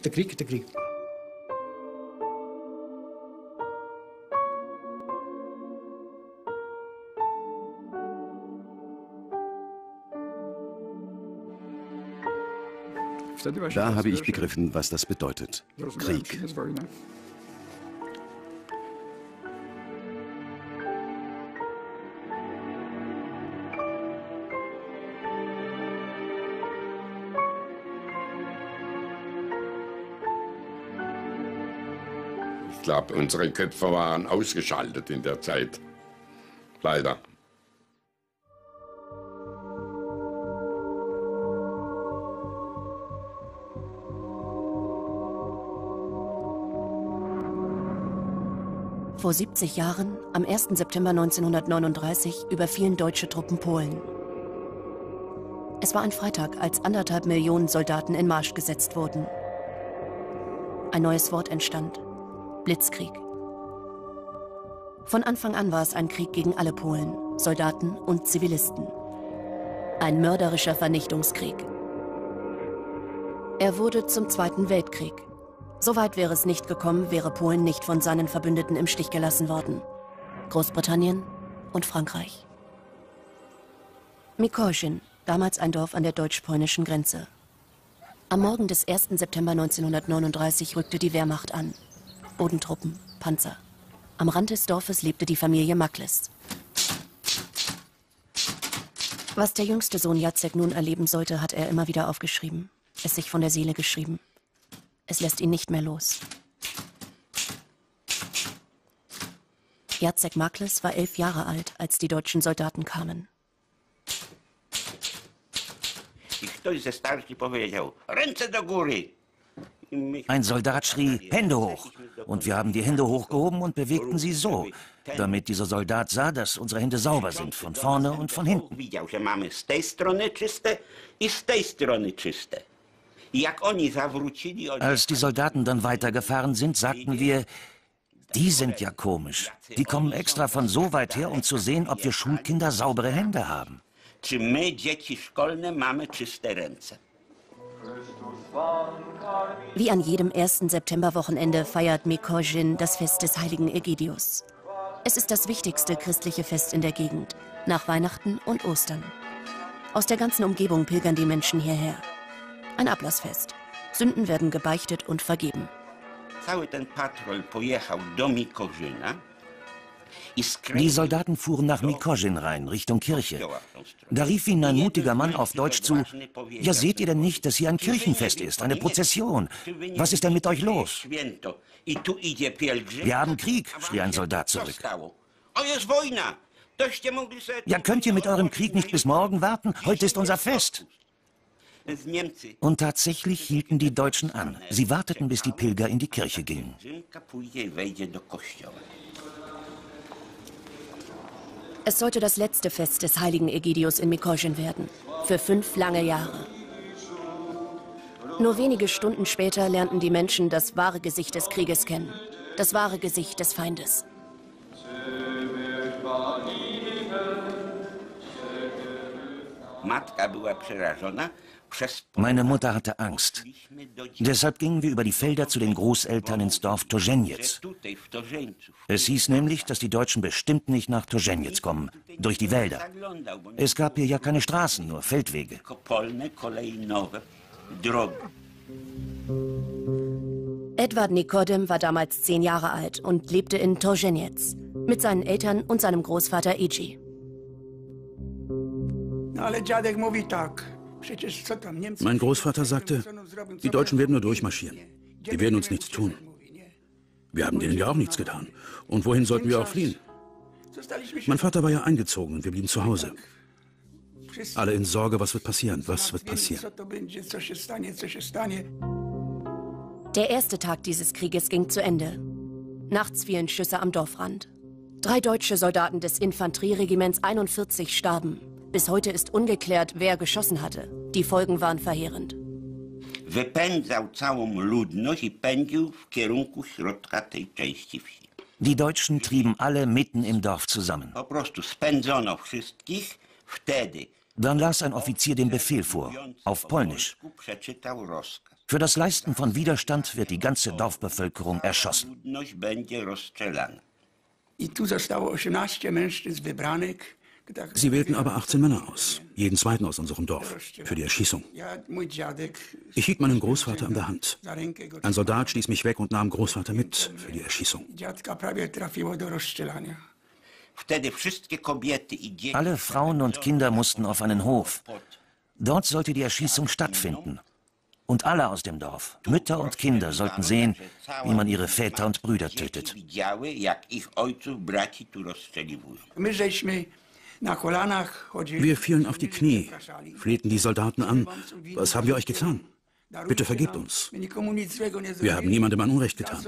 Krieg, der Krieg, der Krieg. Da habe ich begriffen, was das bedeutet. Krieg. Glaube, unsere Köpfe waren ausgeschaltet in der Zeit. Leider. Vor 70 Jahren, am 1. September 1939, überfielen deutsche Truppen Polen. Es war ein Freitag, als anderthalb Millionen Soldaten in Marsch gesetzt wurden. Ein neues Wort entstand. Blitzkrieg. Von Anfang an war es ein Krieg gegen alle Polen, Soldaten und Zivilisten. Ein mörderischer Vernichtungskrieg. Er wurde zum Zweiten Weltkrieg. So weit wäre es nicht gekommen, wäre Polen nicht von seinen Verbündeten im Stich gelassen worden. Großbritannien und Frankreich. Mikołajin, damals ein Dorf an der deutsch-polnischen Grenze. Am Morgen des 1. September 1939 rückte die Wehrmacht an. Bodentruppen, Panzer. Am Rand des Dorfes lebte die Familie Makles. Was der jüngste Sohn Jacek nun erleben sollte, hat er immer wieder aufgeschrieben. Es sich von der Seele geschrieben. Es lässt ihn nicht mehr los. Jacek Makles war elf Jahre alt, als die deutschen Soldaten kamen. Ein Soldat schrie, Hände hoch. Und wir haben die Hände hochgehoben und bewegten sie so, damit dieser Soldat sah, dass unsere Hände sauber sind, von vorne und von hinten. Als die Soldaten dann weitergefahren sind, sagten wir, die sind ja komisch. Die kommen extra von so weit her, um zu sehen, ob wir Schulkinder saubere Hände haben. Wie an jedem ersten Septemberwochenende feiert Mikołajin das Fest des heiligen Egidius. Es ist das wichtigste christliche Fest in der Gegend, nach Weihnachten und Ostern. Aus der ganzen Umgebung pilgern die Menschen hierher. Ein Ablassfest. Sünden werden gebeichtet und vergeben. Die Soldaten fuhren nach Mikožin rein, Richtung Kirche. Da rief ihnen ein mutiger Mann auf Deutsch zu, ja seht ihr denn nicht, dass hier ein Kirchenfest ist, eine Prozession? Was ist denn mit euch los? Wir haben Krieg, schrie ein Soldat zurück. Ja, könnt ihr mit eurem Krieg nicht bis morgen warten? Heute ist unser Fest. Und tatsächlich hielten die Deutschen an. Sie warteten, bis die Pilger in die Kirche gingen. Es sollte das letzte Fest des heiligen Egidius in Mikožin werden. Für fünf lange Jahre. Nur wenige Stunden später lernten die Menschen das wahre Gesicht des Krieges kennen. Das wahre Gesicht des Feindes. Matka była przerażona. Meine Mutter hatte Angst. Deshalb gingen wir über die Felder zu den Großeltern ins Dorf Torzeniec. Es hieß nämlich, dass die Deutschen bestimmt nicht nach Torzeniec kommen, durch die Wälder. Es gab hier ja keine Straßen, nur Feldwege. Edward Nikodem war damals zehn Jahre alt und lebte in Torzeniec mit seinen Eltern und seinem Großvater Iji. Ale dziadek mówi tak. Mein Großvater sagte, die Deutschen werden nur durchmarschieren. Die werden uns nichts tun. Wir haben denen ja auch nichts getan. Und wohin sollten wir auch fliehen? Mein Vater war ja eingezogen und wir blieben zu Hause. Alle in Sorge, was wird passieren, was wird passieren. Der erste Tag dieses Krieges ging zu Ende. Nachts fielen Schüsse am Dorfrand. Drei deutsche Soldaten des Infanterieregiments 41 starben. Bis heute ist ungeklärt, wer geschossen hatte. Die Folgen waren verheerend. Die Deutschen trieben alle mitten im Dorf zusammen. Dann las ein Offizier den Befehl vor, auf Polnisch. Für das Leisten von Widerstand wird die ganze Dorfbevölkerung erschossen. Sie wählten aber 18 Männer aus, jeden zweiten aus unserem Dorf, für die Erschießung. Ich hielt meinen Großvater an der Hand. Ein Soldat stieß mich weg und nahm Großvater mit für die Erschießung. Alle Frauen und Kinder mussten auf einen Hof. Dort sollte die Erschießung stattfinden. Und alle aus dem Dorf, Mütter und Kinder, sollten sehen, wie man ihre Väter und Brüder tötet. Wir fielen auf die Knie, flehten die Soldaten an. Was haben wir euch getan? Bitte vergebt uns. Wir haben niemandem ein Unrecht getan.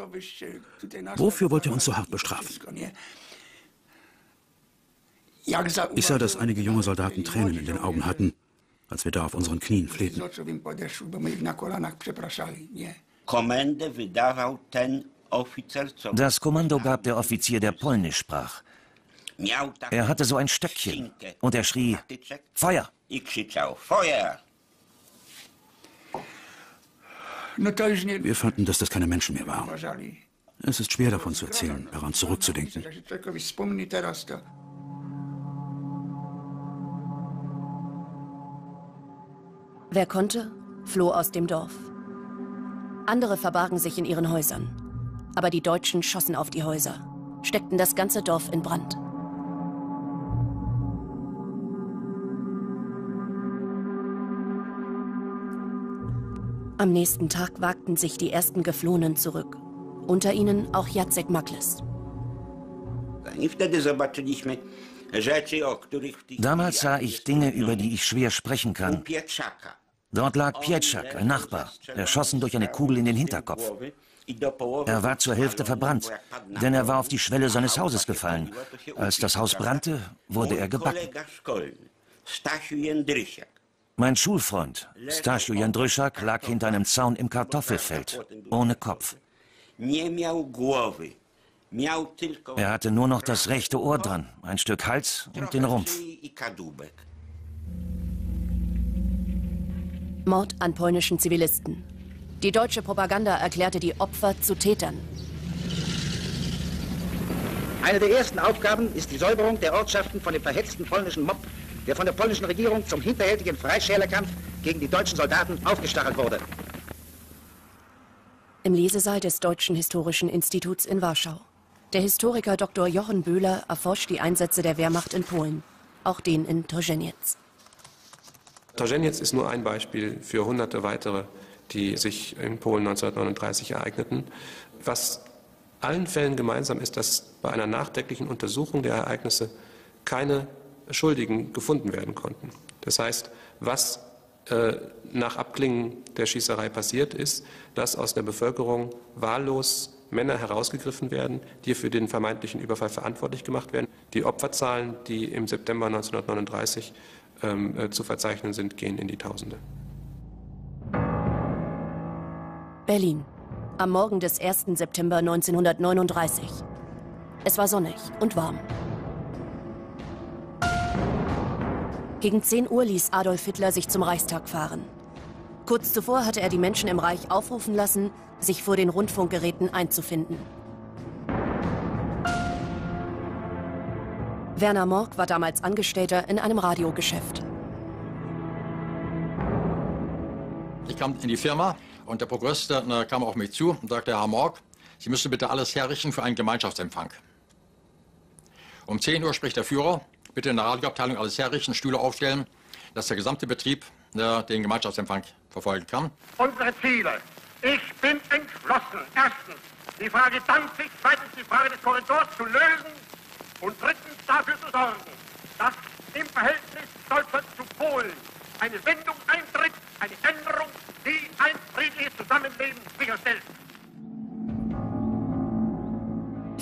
Wofür wollt ihr uns so hart bestrafen? Ich sah, dass einige junge Soldaten Tränen in den Augen hatten, als wir da auf unseren Knien flehten. Das Kommando gab der Offizier, der Polnisch sprach. Er hatte so ein Stöckchen und er schrie, Feuer! Wir fanden, dass das keine Menschen mehr waren. Es ist schwer davon zu erzählen, daran zurückzudenken. Wer konnte, floh aus dem Dorf. Andere verbargen sich in ihren Häusern. Aber die Deutschen schossen auf die Häuser, steckten das ganze Dorf in Brand. Am nächsten Tag wagten sich die ersten Geflohenen zurück. Unter ihnen auch Jacek Makles. Damals sah ich Dinge, über die ich schwer sprechen kann. Dort lag Pietschak, ein Nachbar, erschossen durch eine Kugel in den Hinterkopf. Er war zur Hälfte verbrannt, denn er war auf die Schwelle seines Hauses gefallen. Als das Haus brannte, wurde er gebacken. Mein Schulfreund, Stasio Jandryschak, lag hinter einem Zaun im Kartoffelfeld, ohne Kopf. Er hatte nur noch das rechte Ohr dran, ein Stück Hals und den Rumpf. Mord an polnischen Zivilisten. Die deutsche Propaganda erklärte die Opfer zu Tätern. Eine der ersten Aufgaben ist die Säuberung der Ortschaften von dem verhetzten polnischen Mob, der von der polnischen Regierung zum hinterhältigen Freischärlerkampf gegen die deutschen Soldaten aufgestachelt wurde. Im Lesesaal des Deutschen Historischen Instituts in Warschau. Der Historiker Dr. Jochen Böhler erforscht die Einsätze der Wehrmacht in Polen, auch den in Torzeniec. Torzeniec ist nur ein Beispiel für hunderte weitere, die sich in Polen 1939 ereigneten. Was allen Fällen gemeinsam ist, dass bei einer nachdenklichen Untersuchung der Ereignisse keine Schuldigen gefunden werden konnten. Das heißt, was äh, nach Abklingen der Schießerei passiert ist, dass aus der Bevölkerung wahllos Männer herausgegriffen werden, die für den vermeintlichen Überfall verantwortlich gemacht werden. Die Opferzahlen, die im September 1939 ähm, äh, zu verzeichnen sind, gehen in die Tausende. Berlin. Am Morgen des 1. September 1939. Es war sonnig und warm. Gegen 10 Uhr ließ Adolf Hitler sich zum Reichstag fahren. Kurz zuvor hatte er die Menschen im Reich aufrufen lassen, sich vor den Rundfunkgeräten einzufinden. Werner Morg war damals Angestellter in einem Radiogeschäft. Ich kam in die Firma und der Prokurist äh, kam auf mich zu und sagte, Herr Morg, Sie müssen bitte alles herrichten für einen Gemeinschaftsempfang. Um 10 Uhr spricht der Führer, bitte in der Radioabteilung alles herrichten, Stühle aufstellen, dass der gesamte Betrieb äh, den Gemeinschaftsempfang verfolgen kann. Unsere Ziele ich bin entschlossen, erstens die Frage Danzig, zweitens die Frage des Korridors zu lösen und drittens dafür zu sorgen, dass im Verhältnis Deutschland zu Polen eine Wendung eintritt, eine Änderung, die ein friedliches Zusammenleben sicherstellt.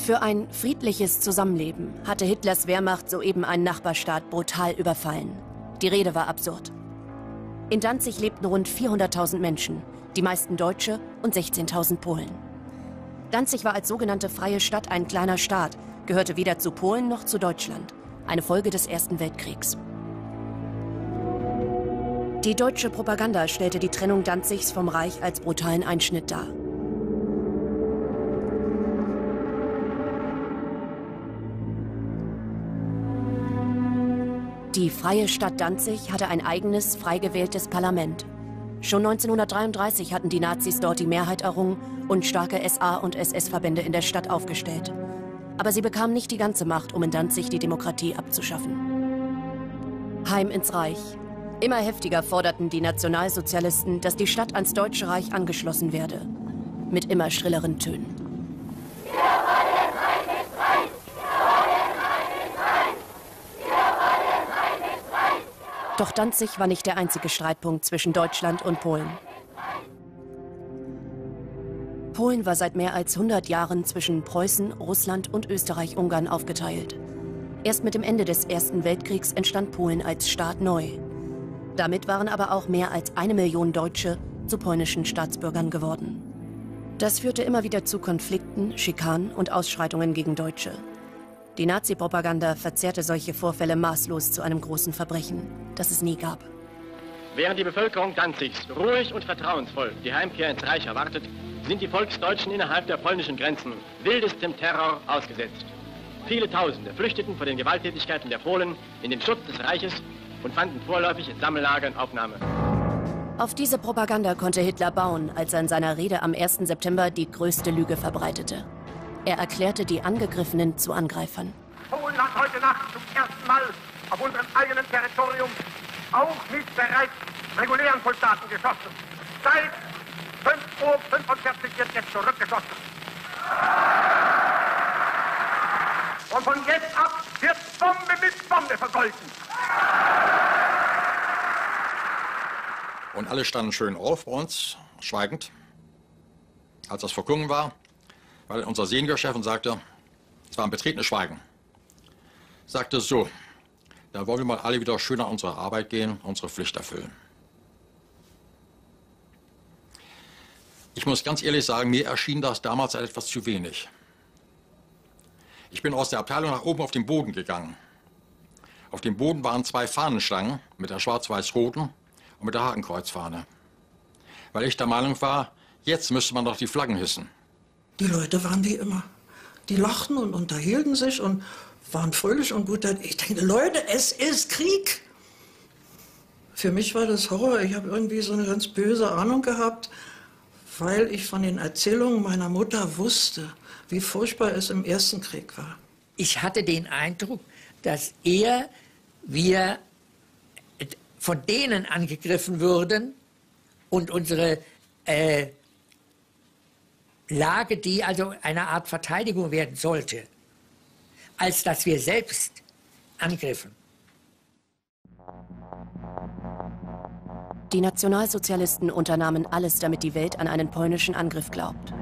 Für ein friedliches Zusammenleben hatte Hitlers Wehrmacht soeben einen Nachbarstaat brutal überfallen. Die Rede war absurd. In Danzig lebten rund 400.000 Menschen, die meisten Deutsche und 16.000 Polen. Danzig war als sogenannte freie Stadt ein kleiner Staat, gehörte weder zu Polen noch zu Deutschland, eine Folge des Ersten Weltkriegs. Die deutsche Propaganda stellte die Trennung Danzigs vom Reich als brutalen Einschnitt dar. Die freie Stadt Danzig hatte ein eigenes, frei gewähltes Parlament. Schon 1933 hatten die Nazis dort die Mehrheit errungen und starke SA- und SS-Verbände in der Stadt aufgestellt. Aber sie bekamen nicht die ganze Macht, um in Danzig die Demokratie abzuschaffen. Heim ins Reich. Immer heftiger forderten die Nationalsozialisten, dass die Stadt ans Deutsche Reich angeschlossen werde. Mit immer schrilleren Tönen. Doch Danzig war nicht der einzige Streitpunkt zwischen Deutschland und Polen. Polen war seit mehr als 100 Jahren zwischen Preußen, Russland und Österreich-Ungarn aufgeteilt. Erst mit dem Ende des Ersten Weltkriegs entstand Polen als Staat neu. Damit waren aber auch mehr als eine Million Deutsche zu polnischen Staatsbürgern geworden. Das führte immer wieder zu Konflikten, Schikanen und Ausschreitungen gegen Deutsche. Die Nazi-Propaganda verzerrte solche Vorfälle maßlos zu einem großen Verbrechen, das es nie gab. Während die Bevölkerung Danzigs ruhig und vertrauensvoll die Heimkehr ins Reich erwartet, sind die Volksdeutschen innerhalb der polnischen Grenzen wildestem Terror ausgesetzt. Viele Tausende flüchteten vor den Gewalttätigkeiten der Polen in den Schutz des Reiches und fanden vorläufig in Sammellagern Aufnahme. Auf diese Propaganda konnte Hitler bauen, als er in seiner Rede am 1. September die größte Lüge verbreitete. Er erklärte die Angegriffenen zu Angreifern. Polen hat heute Nacht zum ersten Mal auf unserem eigenen Territorium auch mit bereits regulären Soldaten geschossen. Seit 5.45 Uhr wird jetzt zurückgeschossen. Und von jetzt ab wird Bombe mit Bombe vergolten. Und alle standen schön auf bei uns, schweigend, als das verklungen war weil unser Seniorchef und sagte, es war ein betretenes Schweigen, sagte so, da wollen wir mal alle wieder schön an unsere Arbeit gehen, unsere Pflicht erfüllen. Ich muss ganz ehrlich sagen, mir erschien das damals etwas zu wenig. Ich bin aus der Abteilung nach oben auf den Boden gegangen. Auf dem Boden waren zwei Fahnenstangen mit der schwarz-weiß-roten und mit der Hakenkreuzfahne. Weil ich der Meinung war, jetzt müsste man doch die Flaggen hissen. Die Leute waren wie immer. Die lachten und unterhielten sich und waren fröhlich und gut. Ich denke, Leute, es ist Krieg. Für mich war das Horror. Ich habe irgendwie so eine ganz böse Ahnung gehabt, weil ich von den Erzählungen meiner Mutter wusste, wie furchtbar es im Ersten Krieg war. Ich hatte den Eindruck, dass er, wir von denen angegriffen würden und unsere äh, Lage, die also eine Art Verteidigung werden sollte, als dass wir selbst angriffen. Die Nationalsozialisten unternahmen alles, damit die Welt an einen polnischen Angriff glaubt.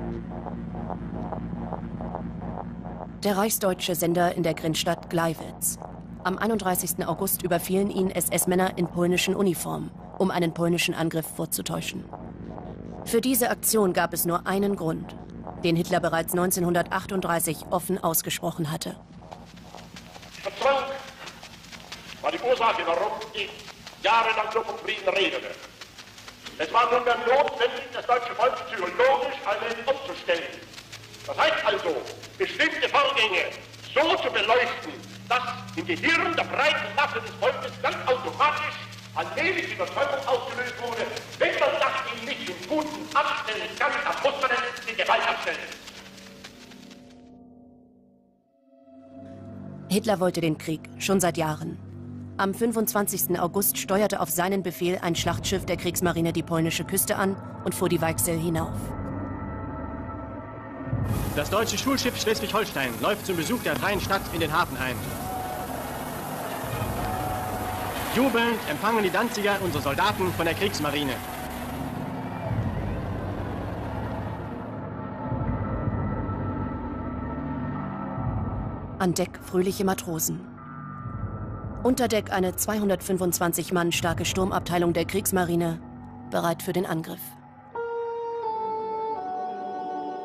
Der reichsdeutsche Sender in der Grenzstadt Gleiwitz. Am 31. August überfielen ihn SS-Männer in polnischen Uniformen, um einen polnischen Angriff vorzutäuschen. Für diese Aktion gab es nur einen Grund, den Hitler bereits 1938 offen ausgesprochen hatte. Verzwang war die Ursache, warum ich jahrelang so von Frieden redete. Es war nunmehr notwendig, das deutsche Volk psychologisch allmählich umzustellen. Das heißt also, bestimmte Vorgänge so zu beleuchten, dass im Gehirn der breiten Masse des Volkes ganz automatisch allmählich die Überzeugung ausgelöst wurde, wenn man das ihm nicht im Guten abstellen kann, dann muss man es die Gewalt abstellen. Hitler wollte den Krieg, schon seit Jahren. Am 25. August steuerte auf seinen Befehl ein Schlachtschiff der Kriegsmarine die polnische Küste an und fuhr die Weichsel hinauf. Das deutsche Schulschiff Schleswig-Holstein läuft zum Besuch der freien Stadt in den Hafen ein. Jubelnd empfangen die Danziger unsere Soldaten von der Kriegsmarine. An Deck fröhliche Matrosen. Unter Deck eine 225 Mann starke Sturmabteilung der Kriegsmarine, bereit für den Angriff.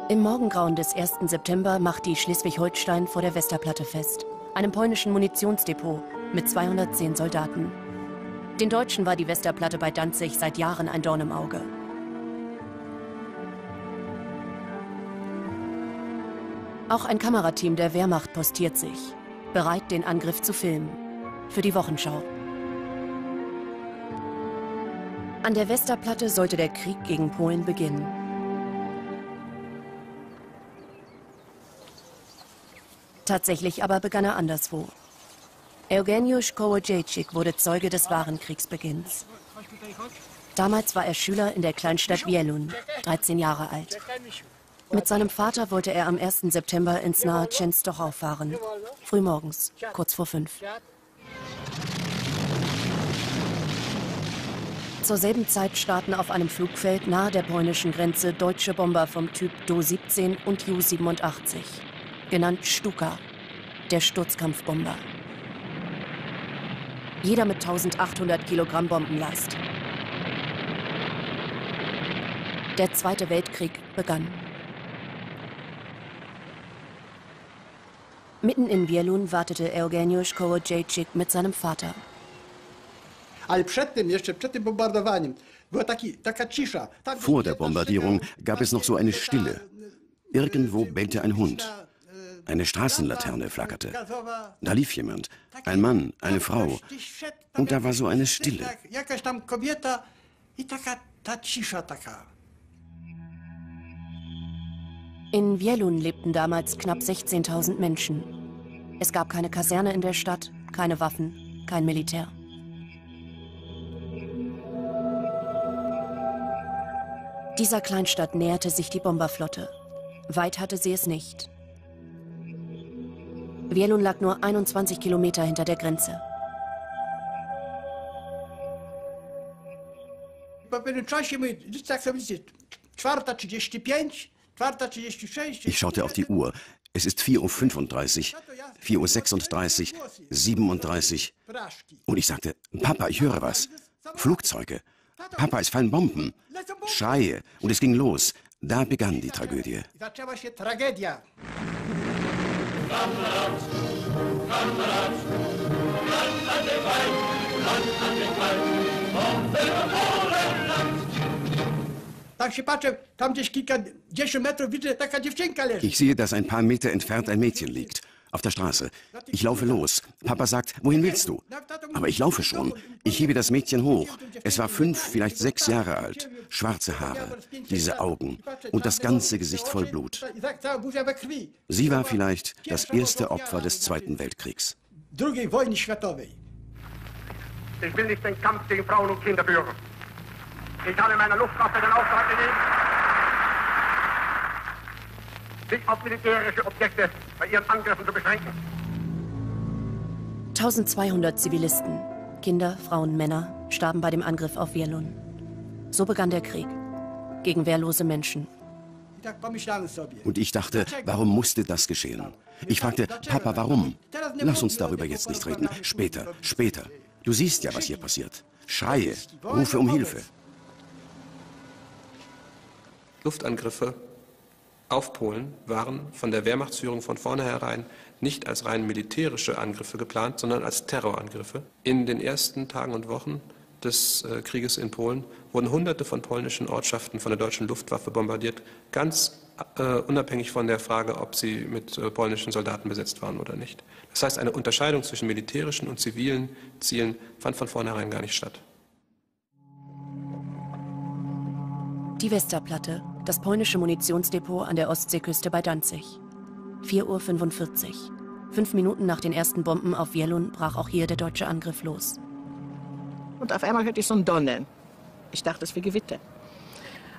Im Morgengrauen des 1. September macht die Schleswig-Holstein vor der Westerplatte fest, einem polnischen Munitionsdepot mit 210 Soldaten. Den Deutschen war die Westerplatte bei Danzig seit Jahren ein Dorn im Auge. Auch ein Kamerateam der Wehrmacht postiert sich, bereit, den Angriff zu filmen. Für die Wochenschau. An der Westerplatte sollte der Krieg gegen Polen beginnen. Tatsächlich aber begann er anderswo. Eugeniusz Kołodziejczyk wurde Zeuge des wahren Kriegsbeginns. Damals war er Schüler in der Kleinstadt Wielun, 13 Jahre alt. Mit seinem Vater wollte er am 1. September ins nahe Częstochow fahren. Frühmorgens, kurz vor fünf. Zur selben Zeit starten auf einem Flugfeld nahe der polnischen Grenze deutsche Bomber vom Typ Do-17 und Ju-87, genannt Stuka, der Sturzkampfbomber. Jeder mit 1800 Kilogramm Bombenlast. Der Zweite Weltkrieg begann. Mitten in Wielun wartete Eugeniusz Kołodziejczyk mit seinem Vater. Vor der Bombardierung gab es noch so eine Stille. Irgendwo bellte ein Hund. Eine Straßenlaterne flackerte. Da lief jemand. Ein Mann, eine Frau. Und da war so eine Stille. In Wielun lebten damals knapp 16.000 Menschen. Es gab keine Kaserne in der Stadt, keine Waffen, kein Militär. Dieser Kleinstadt näherte sich die Bomberflotte. Weit hatte sie es nicht. Wielun lag nur 21 Kilometer hinter der Grenze. Ich schaute auf die Uhr. Es ist 4.35 Uhr, 4.36 Uhr, 37 Und ich sagte, Papa, ich höre was. Flugzeuge. Papa, es fallen Bomben. Schreie. Und es ging los. Da begann die Tragödie. Ich sehe, dass ein paar Meter entfernt ein Mädchen liegt. Auf der Straße. Ich laufe los. Papa sagt, wohin willst du? Aber ich laufe schon. Ich hebe das Mädchen hoch. Es war fünf, vielleicht sechs Jahre alt. Schwarze Haare, diese Augen und das ganze Gesicht voll Blut. Sie war vielleicht das erste Opfer des Zweiten Weltkriegs. Ich will nicht den Kampf gegen Frauen und Kinder führen. Ich habe meiner Luftwaffe den Auftrag gegeben, sich auf militärische Objekte bei ihren Angriffen zu beschränken. 1200 Zivilisten, Kinder, Frauen, Männer, starben bei dem Angriff auf Wielun. So begann der Krieg gegen wehrlose Menschen. Und ich dachte, warum musste das geschehen? Ich fragte, Papa, warum? Lass uns darüber jetzt nicht reden. Später, später. Du siehst ja, was hier passiert. Schreie, rufe um Hilfe. Luftangriffe auf Polen waren von der Wehrmachtsführung von vornherein nicht als rein militärische Angriffe geplant, sondern als Terrorangriffe. In den ersten Tagen und Wochen des äh, Krieges in Polen wurden Hunderte von polnischen Ortschaften von der deutschen Luftwaffe bombardiert, ganz äh, unabhängig von der Frage, ob sie mit äh, polnischen Soldaten besetzt waren oder nicht. Das heißt, eine Unterscheidung zwischen militärischen und zivilen Zielen fand von vornherein gar nicht statt. Die Westerplatte, das polnische Munitionsdepot an der Ostseeküste bei Danzig. 4.45 Uhr. Fünf Minuten nach den ersten Bomben auf Wielun brach auch hier der deutsche Angriff los. Und auf einmal hörte ich so ein Donnern. Ich dachte, es wäre Gewitter.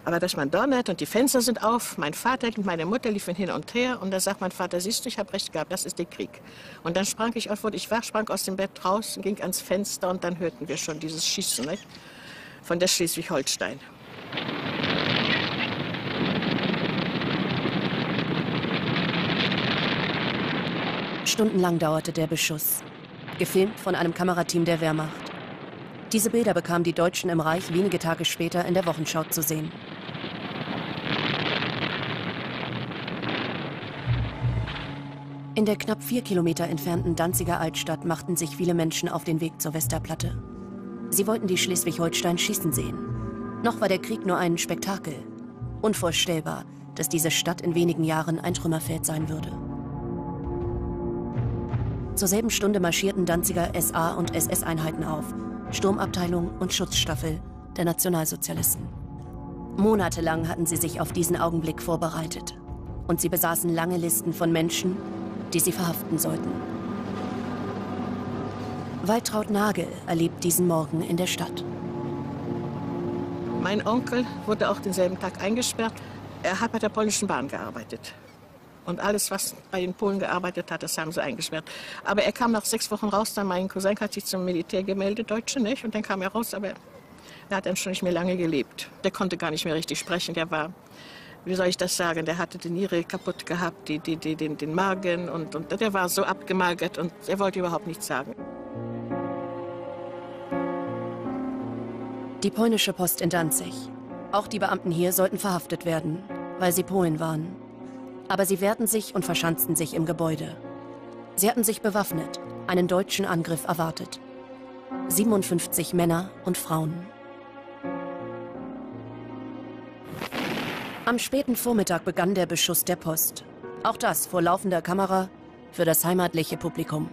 Aber dass man donnert und die Fenster sind auf, mein Vater und meine Mutter liefen hin und her und da sagt mein Vater, siehst du, ich habe recht gehabt, das ist der Krieg. Und dann sprang ich auf, wurde ich wach, sprang aus dem Bett raus, ging ans Fenster und dann hörten wir schon dieses Schießen nicht? von der Schleswig-Holstein. Stundenlang dauerte der Beschuss, gefilmt von einem Kamerateam der Wehrmacht. Diese Bilder bekamen die Deutschen im Reich wenige Tage später in der Wochenschau zu sehen. In der knapp vier Kilometer entfernten Danziger Altstadt machten sich viele Menschen auf den Weg zur Westerplatte. Sie wollten die Schleswig-Holstein schießen sehen. Noch war der Krieg nur ein Spektakel. Unvorstellbar, dass diese Stadt in wenigen Jahren ein Trümmerfeld sein würde. Zur selben Stunde marschierten Danziger SA- und SS-Einheiten auf, Sturmabteilung und Schutzstaffel der Nationalsozialisten. Monatelang hatten sie sich auf diesen Augenblick vorbereitet. Und sie besaßen lange Listen von Menschen, die sie verhaften sollten. Waltraud Nagel erlebt diesen Morgen in der Stadt. Mein Onkel wurde auch denselben Tag eingesperrt. Er hat bei der polnischen Bahn gearbeitet. Und alles, was bei den Polen gearbeitet hat, das haben sie eingesperrt. Aber er kam nach sechs Wochen raus, dann mein Cousin hat sich zum Militär gemeldet, Deutsche, nicht? Und dann kam er raus, aber er hat dann schon nicht mehr lange gelebt. Der konnte gar nicht mehr richtig sprechen. Der war, wie soll ich das sagen, der hatte die Niere kaputt gehabt, die, die, die, den, den Magen und, und der war so abgemagert und er wollte überhaupt nichts sagen. Die polnische Post in Danzig. Auch die Beamten hier sollten verhaftet werden, weil sie Polen waren. Aber sie wehrten sich und verschanzten sich im Gebäude. Sie hatten sich bewaffnet, einen deutschen Angriff erwartet. 57 Männer und Frauen. Am späten Vormittag begann der Beschuss der Post. Auch das vor laufender Kamera für das heimatliche Publikum.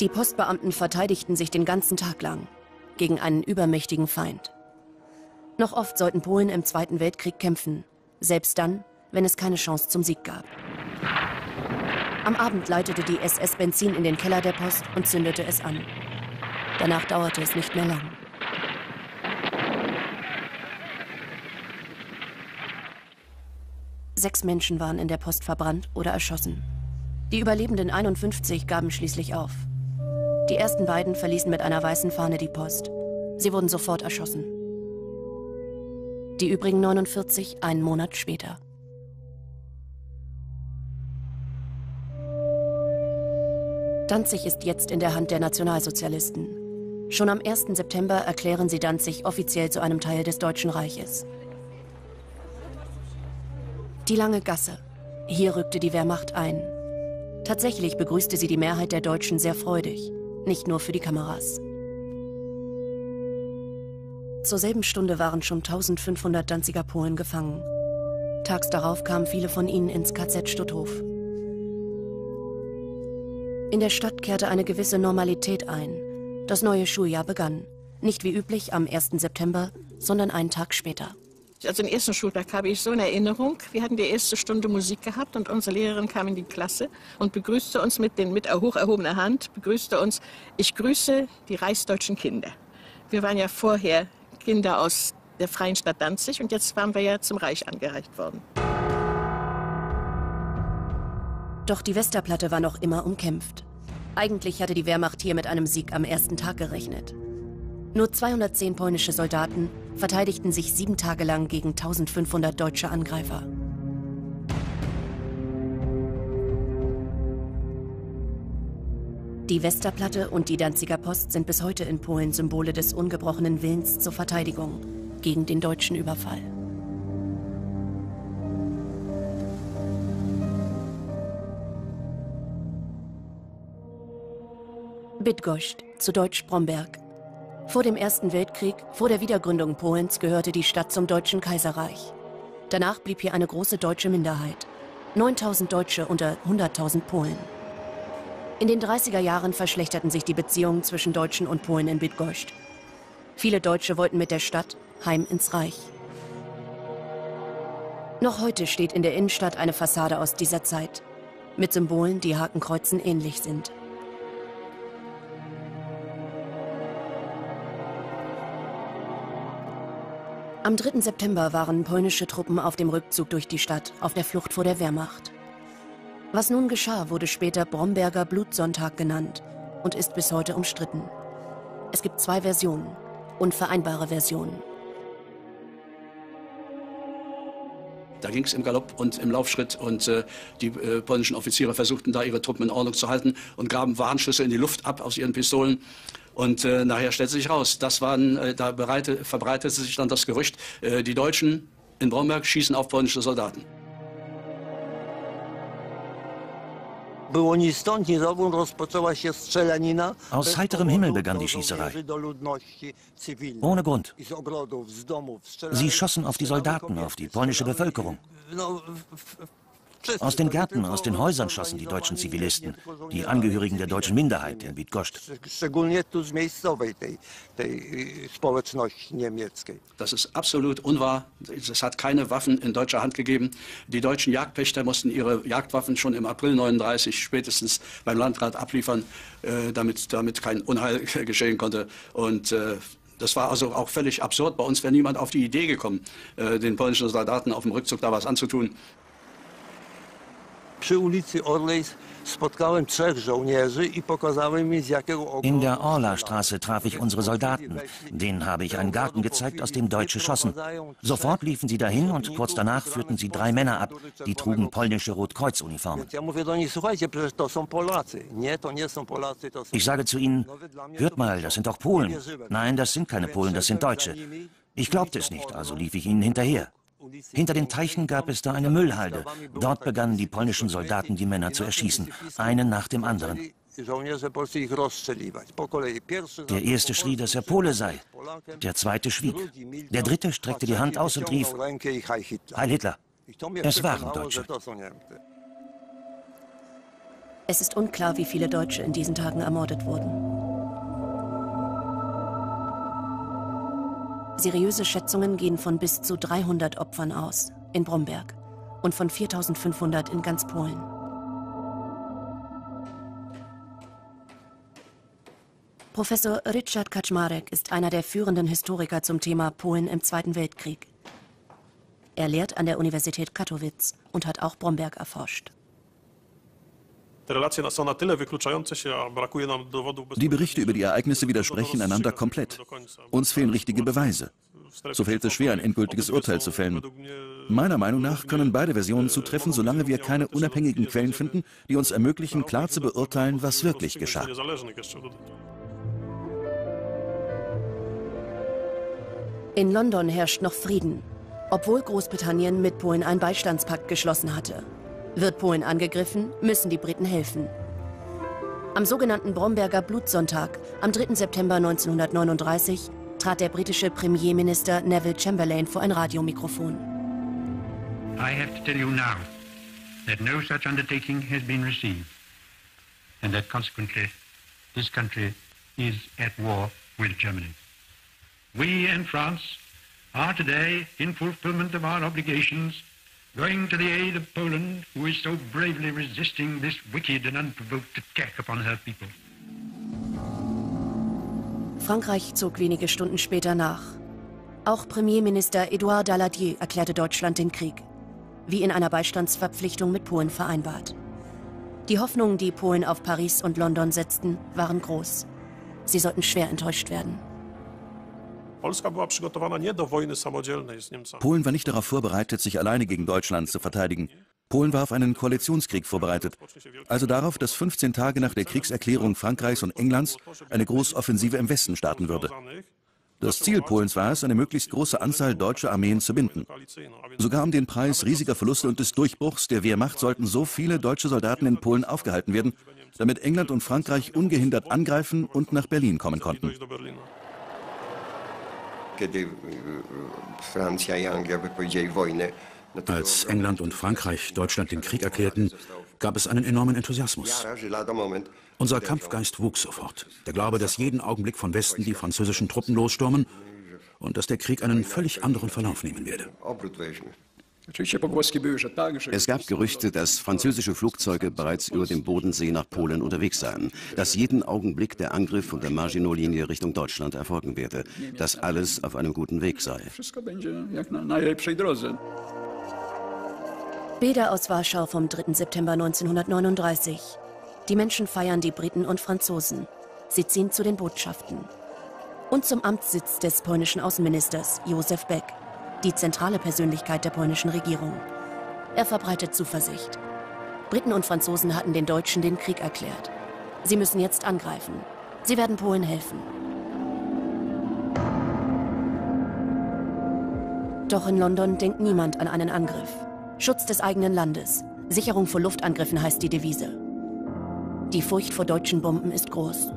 Die Postbeamten verteidigten sich den ganzen Tag lang gegen einen übermächtigen Feind. Noch oft sollten Polen im Zweiten Weltkrieg kämpfen, selbst dann, wenn es keine Chance zum Sieg gab. Am Abend leitete die SS Benzin in den Keller der Post und zündete es an. Danach dauerte es nicht mehr lang. Sechs Menschen waren in der Post verbrannt oder erschossen. Die überlebenden 51 gaben schließlich auf. Die ersten beiden verließen mit einer weißen Fahne die Post. Sie wurden sofort erschossen. Die übrigen 49 einen Monat später. Danzig ist jetzt in der Hand der Nationalsozialisten. Schon am 1. September erklären sie Danzig offiziell zu einem Teil des Deutschen Reiches. Die lange Gasse. Hier rückte die Wehrmacht ein. Tatsächlich begrüßte sie die Mehrheit der Deutschen sehr freudig, nicht nur für die Kameras. Zur selben Stunde waren schon 1500 Danziger Polen gefangen. Tags darauf kamen viele von ihnen ins KZ Stutthof. In der Stadt kehrte eine gewisse Normalität ein. Das neue Schuljahr begann. Nicht wie üblich am 1. September, sondern einen Tag später. Also den ersten Schultag habe ich so eine Erinnerung. Wir hatten die erste Stunde Musik gehabt und unsere Lehrerin kam in die Klasse und begrüßte uns mit, den, mit hoch erhobener Hand, begrüßte uns, ich grüße die reichsdeutschen Kinder. Wir waren ja vorher Kinder aus der freien Stadt Danzig und jetzt waren wir ja zum Reich angereicht worden. Doch die Westerplatte war noch immer umkämpft. Eigentlich hatte die Wehrmacht hier mit einem Sieg am ersten Tag gerechnet. Nur 210 polnische Soldaten verteidigten sich sieben Tage lang gegen 1500 deutsche Angreifer. Die Westerplatte und die Danziger Post sind bis heute in Polen Symbole des ungebrochenen Willens zur Verteidigung gegen den deutschen Überfall. Bydgoszcz, zu Deutsch Bromberg, vor dem Ersten Weltkrieg, vor der Wiedergründung Polens, gehörte die Stadt zum Deutschen Kaiserreich. Danach blieb hier eine große deutsche Minderheit. 9000 Deutsche unter 100.000 Polen. In den 30er Jahren verschlechterten sich die Beziehungen zwischen Deutschen und Polen in Bydgoszcz. Viele Deutsche wollten mit der Stadt heim ins Reich. Noch heute steht in der Innenstadt eine Fassade aus dieser Zeit, mit Symbolen, die Hakenkreuzen ähnlich sind. Am 3. September waren polnische Truppen auf dem Rückzug durch die Stadt, auf der Flucht vor der Wehrmacht. Was nun geschah, wurde später Bromberger Blutsonntag genannt und ist bis heute umstritten. Es gibt zwei Versionen, unvereinbare Versionen. Da ging es im Galopp und im Laufschritt und äh, die äh, polnischen Offiziere versuchten da ihre Truppen in Ordnung zu halten und graben Warnschüsse in die Luft ab aus ihren Pistolen. Und äh, nachher stellte sich raus, das waren, äh, da bereite, verbreitete sich dann das Gerücht, äh, die Deutschen in Bromberg schießen auf polnische Soldaten. Aus heiterem Himmel begann die Schießerei. Ohne Grund. Sie schossen auf die Soldaten, auf die polnische Bevölkerung. Aus den Gärten, aus den Häusern schossen die deutschen Zivilisten, die Angehörigen der deutschen Minderheit in Bydgoszcz. Das ist absolut unwahr. Es hat keine Waffen in deutscher Hand gegeben. Die deutschen Jagdpächter mussten ihre Jagdwaffen schon im April 39 spätestens beim Landrat abliefern, äh, damit, damit kein Unheil geschehen konnte. Und äh, das war also auch völlig absurd. Bei uns wäre niemand auf die Idee gekommen, äh, den polnischen Soldaten auf dem Rückzug da was anzutun. In der Orla-Straße traf ich unsere Soldaten. Denen habe ich einen Garten gezeigt, aus dem Deutsche schossen. Sofort liefen sie dahin und kurz danach führten sie drei Männer ab, die trugen polnische Rotkreuz-Uniformen. Ich sage zu ihnen, hört mal, das sind doch Polen. Nein, das sind keine Polen, das sind Deutsche. Ich glaubte es nicht, also lief ich ihnen hinterher. Hinter den Teichen gab es da eine Müllhalde. Dort begannen die polnischen Soldaten, die Männer zu erschießen, einen nach dem anderen. Der erste schrie, dass er Pole sei. Der zweite schwieg. Der dritte streckte die Hand aus und rief, Heil Hitler. Es waren Deutsche. Es ist unklar, wie viele Deutsche in diesen Tagen ermordet wurden. Seriöse Schätzungen gehen von bis zu 300 Opfern aus in Bromberg und von 4500 in ganz Polen. Professor Richard Kaczmarek ist einer der führenden Historiker zum Thema Polen im Zweiten Weltkrieg. Er lehrt an der Universität Katowice und hat auch Bromberg erforscht. Die Berichte über die Ereignisse widersprechen einander komplett. Uns fehlen richtige Beweise. So fällt es schwer, ein endgültiges Urteil zu fällen. Meiner Meinung nach können beide Versionen zutreffen, solange wir keine unabhängigen Quellen finden, die uns ermöglichen, klar zu beurteilen, was wirklich geschah. In London herrscht noch Frieden, obwohl Großbritannien mit Polen einen Beistandspakt geschlossen hatte. Wird Polen angegriffen, müssen die Briten helfen. Am sogenannten Bromberger Blutsonntag, am 3. September 1939, trat der britische Premierminister Neville Chamberlain vor ein Radiomikrofon. I have to tell you now that no such undertaking has been received and that consequently this country is at war with Germany. We and France are today in fulfillment of our obligations going to the aid of Poland, who is so bravely resisting this wicked and unprovoked attack upon her people. Frankreich zog wenige Stunden später nach. Auch Premierminister Edouard Daladier erklärte Deutschland den Krieg, wie in einer Beistandsverpflichtung mit Polen vereinbart. Die Hoffnungen, die Polen auf Paris und London setzten, waren groß. Sie sollten schwer enttäuscht werden. Polen war nicht darauf vorbereitet, sich alleine gegen Deutschland zu verteidigen. Polen war auf einen Koalitionskrieg vorbereitet, also darauf, dass 15 Tage nach der Kriegserklärung Frankreichs und Englands eine Großoffensive im Westen starten würde. Das Ziel Polens war es, eine möglichst große Anzahl deutscher Armeen zu binden. Sogar um den Preis riesiger Verluste und des Durchbruchs der Wehrmacht sollten so viele deutsche Soldaten in Polen aufgehalten werden, damit England und Frankreich ungehindert angreifen und nach Berlin kommen konnten. Als England und Frankreich Deutschland den Krieg erklärten, gab es einen enormen Enthusiasmus. Unser Kampfgeist wuchs sofort. Der Glaube, dass jeden Augenblick von Westen die französischen Truppen losstürmen und dass der Krieg einen völlig anderen Verlauf nehmen werde. Es gab Gerüchte, dass französische Flugzeuge bereits über dem Bodensee nach Polen unterwegs seien, dass jeden Augenblick der Angriff von der Maginot-Linie Richtung Deutschland erfolgen werde, dass alles auf einem guten Weg sei. Bilder aus Warschau vom 3. September 1939. Die Menschen feiern die Briten und Franzosen. Sie ziehen zu den Botschaften. Und zum Amtssitz des polnischen Außenministers, Josef Beck die zentrale Persönlichkeit der polnischen Regierung. Er verbreitet Zuversicht. Briten und Franzosen hatten den Deutschen den Krieg erklärt. Sie müssen jetzt angreifen. Sie werden Polen helfen. Doch in London denkt niemand an einen Angriff. Schutz des eigenen Landes. Sicherung vor Luftangriffen heißt die Devise. Die Furcht vor deutschen Bomben ist groß.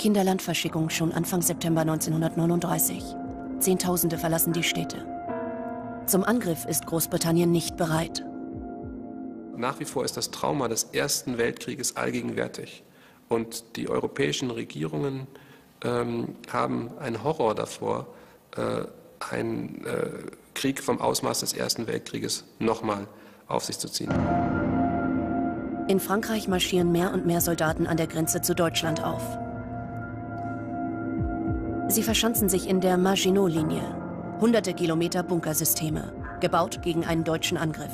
Kinderlandverschickung schon Anfang September 1939. Zehntausende verlassen die Städte. Zum Angriff ist Großbritannien nicht bereit. Nach wie vor ist das Trauma des Ersten Weltkrieges allgegenwärtig. Und die europäischen Regierungen ähm, haben einen Horror davor, äh, einen äh, Krieg vom Ausmaß des Ersten Weltkrieges nochmal auf sich zu ziehen. In Frankreich marschieren mehr und mehr Soldaten an der Grenze zu Deutschland auf. Sie verschanzen sich in der Maginot-Linie. Hunderte Kilometer Bunkersysteme, gebaut gegen einen deutschen Angriff.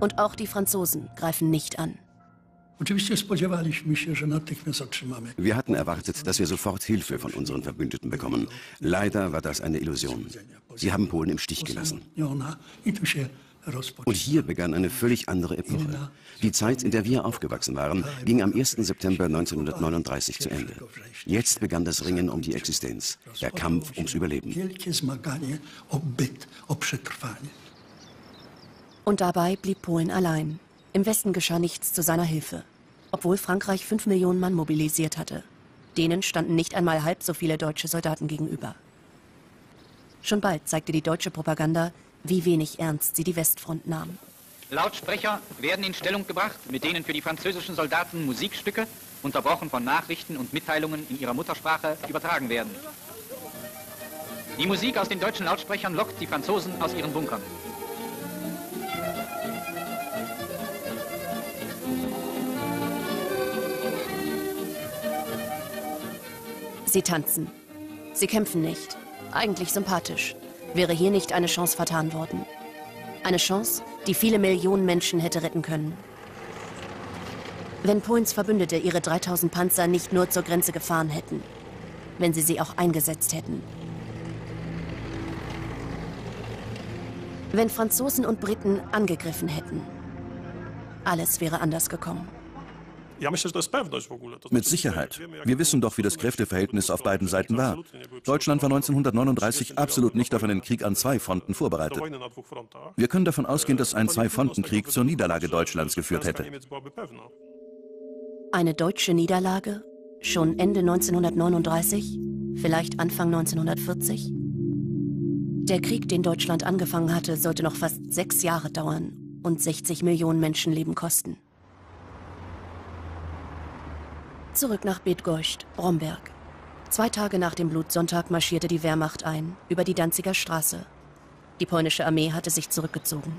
Und auch die Franzosen greifen nicht an. Wir hatten erwartet, dass wir sofort Hilfe von unseren Verbündeten bekommen. Leider war das eine Illusion. Sie haben Polen im Stich gelassen. Und hier begann eine völlig andere Epoche. Die Zeit, in der wir aufgewachsen waren, ging am 1. September 1939 zu Ende. Jetzt begann das Ringen um die Existenz, der Kampf ums Überleben. Und dabei blieb Polen allein. Im Westen geschah nichts zu seiner Hilfe, obwohl Frankreich fünf Millionen Mann mobilisiert hatte. Denen standen nicht einmal halb so viele deutsche Soldaten gegenüber. Schon bald zeigte die deutsche Propaganda, wie wenig ernst sie die Westfront nahm. Lautsprecher werden in Stellung gebracht, mit denen für die französischen Soldaten Musikstücke, unterbrochen von Nachrichten und Mitteilungen in ihrer Muttersprache, übertragen werden. Die Musik aus den deutschen Lautsprechern lockt die Franzosen aus ihren Bunkern. Sie tanzen. Sie kämpfen nicht. Eigentlich sympathisch wäre hier nicht eine Chance vertan worden. Eine Chance, die viele Millionen Menschen hätte retten können. Wenn Polens Verbündete ihre 3000 Panzer nicht nur zur Grenze gefahren hätten, wenn sie sie auch eingesetzt hätten. Wenn Franzosen und Briten angegriffen hätten. Alles wäre anders gekommen. Mit Sicherheit. Wir wissen doch, wie das Kräfteverhältnis auf beiden Seiten war. Deutschland war 1939 absolut nicht auf einen Krieg an zwei Fronten vorbereitet. Wir können davon ausgehen, dass ein Zwei-Fronten-Krieg zur Niederlage Deutschlands geführt hätte. Eine deutsche Niederlage? Schon Ende 1939? Vielleicht Anfang 1940? Der Krieg, den Deutschland angefangen hatte, sollte noch fast sechs Jahre dauern und 60 Millionen Menschenleben kosten. Zurück nach Bethgorscht, Bromberg. Zwei Tage nach dem Blutsonntag marschierte die Wehrmacht ein, über die Danziger Straße. Die polnische Armee hatte sich zurückgezogen.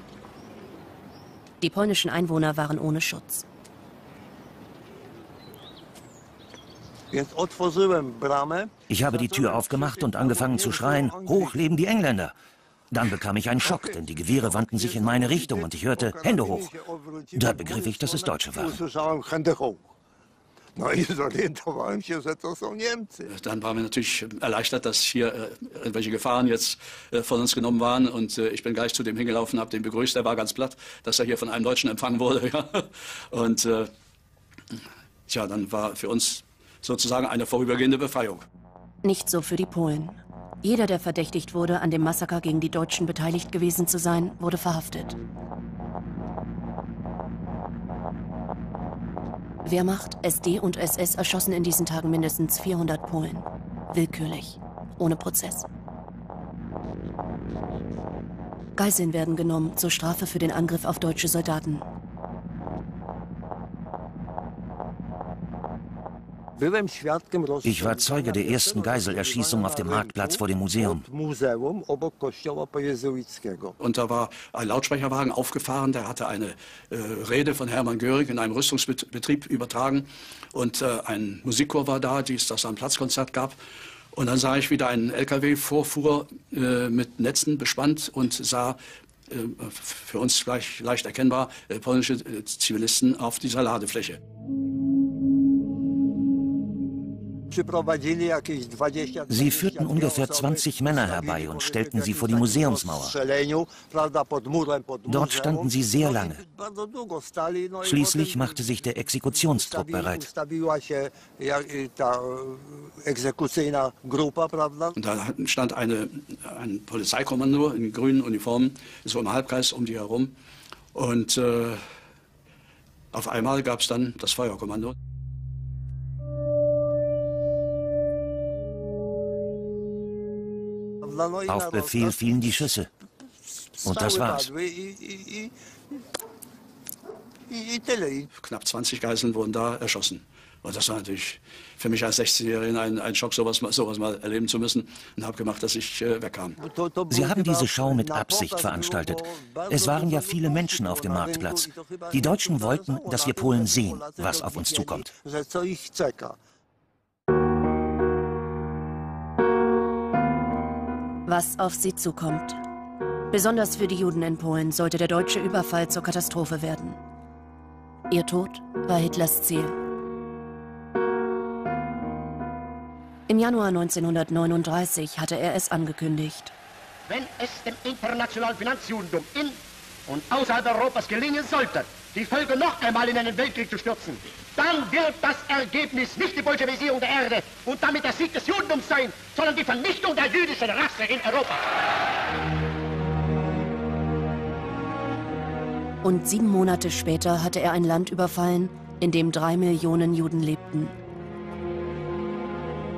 Die polnischen Einwohner waren ohne Schutz. Ich habe die Tür aufgemacht und angefangen zu schreien, hoch leben die Engländer. Dann bekam ich einen Schock, denn die Gewehre wandten sich in meine Richtung und ich hörte Hände hoch. Da begriff ich, dass es Deutsche waren. No i zorientowałem się, że to są Niemcy. Dann waren wir natürlich erleichtert, dass hier äh, irgendwelche Gefahren jetzt äh, von uns genommen waren. Und äh, ich bin gleich zu dem hingelaufen, habe den begrüßt. Er war ganz platt, dass er hier von einem Deutschen empfangen wurde. Ja. Und äh, tja, dann war für uns sozusagen eine vorübergehende Befreiung. Nicht so für die Polen. Jeder, der verdächtigt wurde, an dem Massaker gegen die Deutschen beteiligt gewesen zu sein, wurde verhaftet. Wehrmacht, SD und SS erschossen in diesen Tagen mindestens 400 Polen. Willkürlich. Ohne Prozess. Geiseln werden genommen zur Strafe für den Angriff auf deutsche Soldaten. Ich war Zeuge der ersten Geiselerschießung auf dem Marktplatz vor dem Museum. Und da war ein Lautsprecherwagen aufgefahren, der hatte eine äh, Rede von Hermann Göring in einem Rüstungsbetrieb übertragen. Und äh, ein Musikchor war da, die es das am Platzkonzert gab. Und dann sah ich, wie da ein LKW vorfuhr, äh, mit Netzen bespannt und sah äh, für uns gleich leicht erkennbar äh, polnische äh, Zivilisten auf dieser Ladefläche. Sie führten ungefähr 20 Männer herbei und stellten sie vor die Museumsmauer. Dort standen sie sehr lange. Schließlich machte sich der Exekutionsdruck bereit. Und da stand eine, ein Polizeikommando in grünen Uniformen, so im Halbkreis um die herum. Und äh, auf einmal gab es dann das Feuerkommando. Auf Befehl fielen die Schüsse. Und das war's. Knapp 20 Geiseln wurden da erschossen. Und das war natürlich für mich als 16-Jährigen ein, ein Schock, sowas, sowas mal erleben zu müssen. Und habe gemacht, dass ich äh, wegkam. Sie haben diese Show mit Absicht veranstaltet. Es waren ja viele Menschen auf dem Marktplatz. Die Deutschen wollten, dass wir Polen sehen, was auf uns zukommt. Was auf sie zukommt. Besonders für die Juden in Polen sollte der deutsche Überfall zur Katastrophe werden. Ihr Tod war Hitlers Ziel. Im Januar 1939 hatte er es angekündigt. Wenn es dem internationalen Finanzjudentum in und außerhalb Europas gelingen sollte, die Völker noch einmal in einen Weltkrieg zu stürzen, dann wird das Ergebnis nicht die Bolschewisierung der Erde und damit der Sieg des Judentums sein, sondern die Vernichtung der jüdischen Rasse in Europa. Und sieben Monate später hatte er ein Land überfallen, in dem drei Millionen Juden lebten.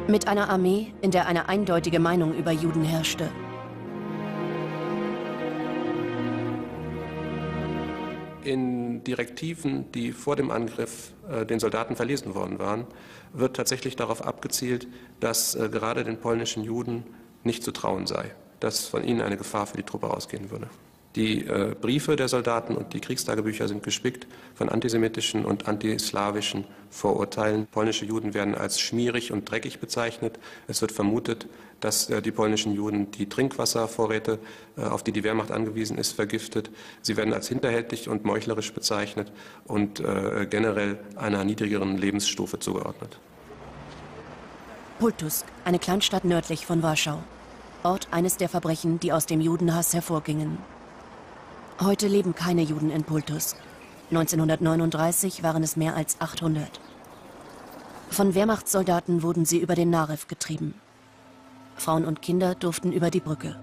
Mit einer Armee, in der eine eindeutige Meinung über Juden herrschte. In Direktiven, die vor dem Angriff äh, den Soldaten verlesen worden waren, wird tatsächlich darauf abgezielt, dass äh, gerade den polnischen Juden nicht zu trauen sei, dass von ihnen eine Gefahr für die Truppe ausgehen würde. Die äh, Briefe der Soldaten und die Kriegstagebücher sind gespickt von antisemitischen und antislawischen Vorurteilen. Polnische Juden werden als schmierig und dreckig bezeichnet. Es wird vermutet, dass äh, die polnischen Juden die Trinkwasservorräte, äh, auf die die Wehrmacht angewiesen ist, vergiftet. Sie werden als hinterhältig und meuchlerisch bezeichnet und äh, generell einer niedrigeren Lebensstufe zugeordnet. Pultusk, eine Kleinstadt nördlich von Warschau. Ort eines der Verbrechen, die aus dem Judenhass hervorgingen. Heute leben keine Juden in Pultusk. 1939 waren es mehr als 800. Von Wehrmachtssoldaten wurden sie über den Narew getrieben. Frauen und Kinder durften über die Brücke.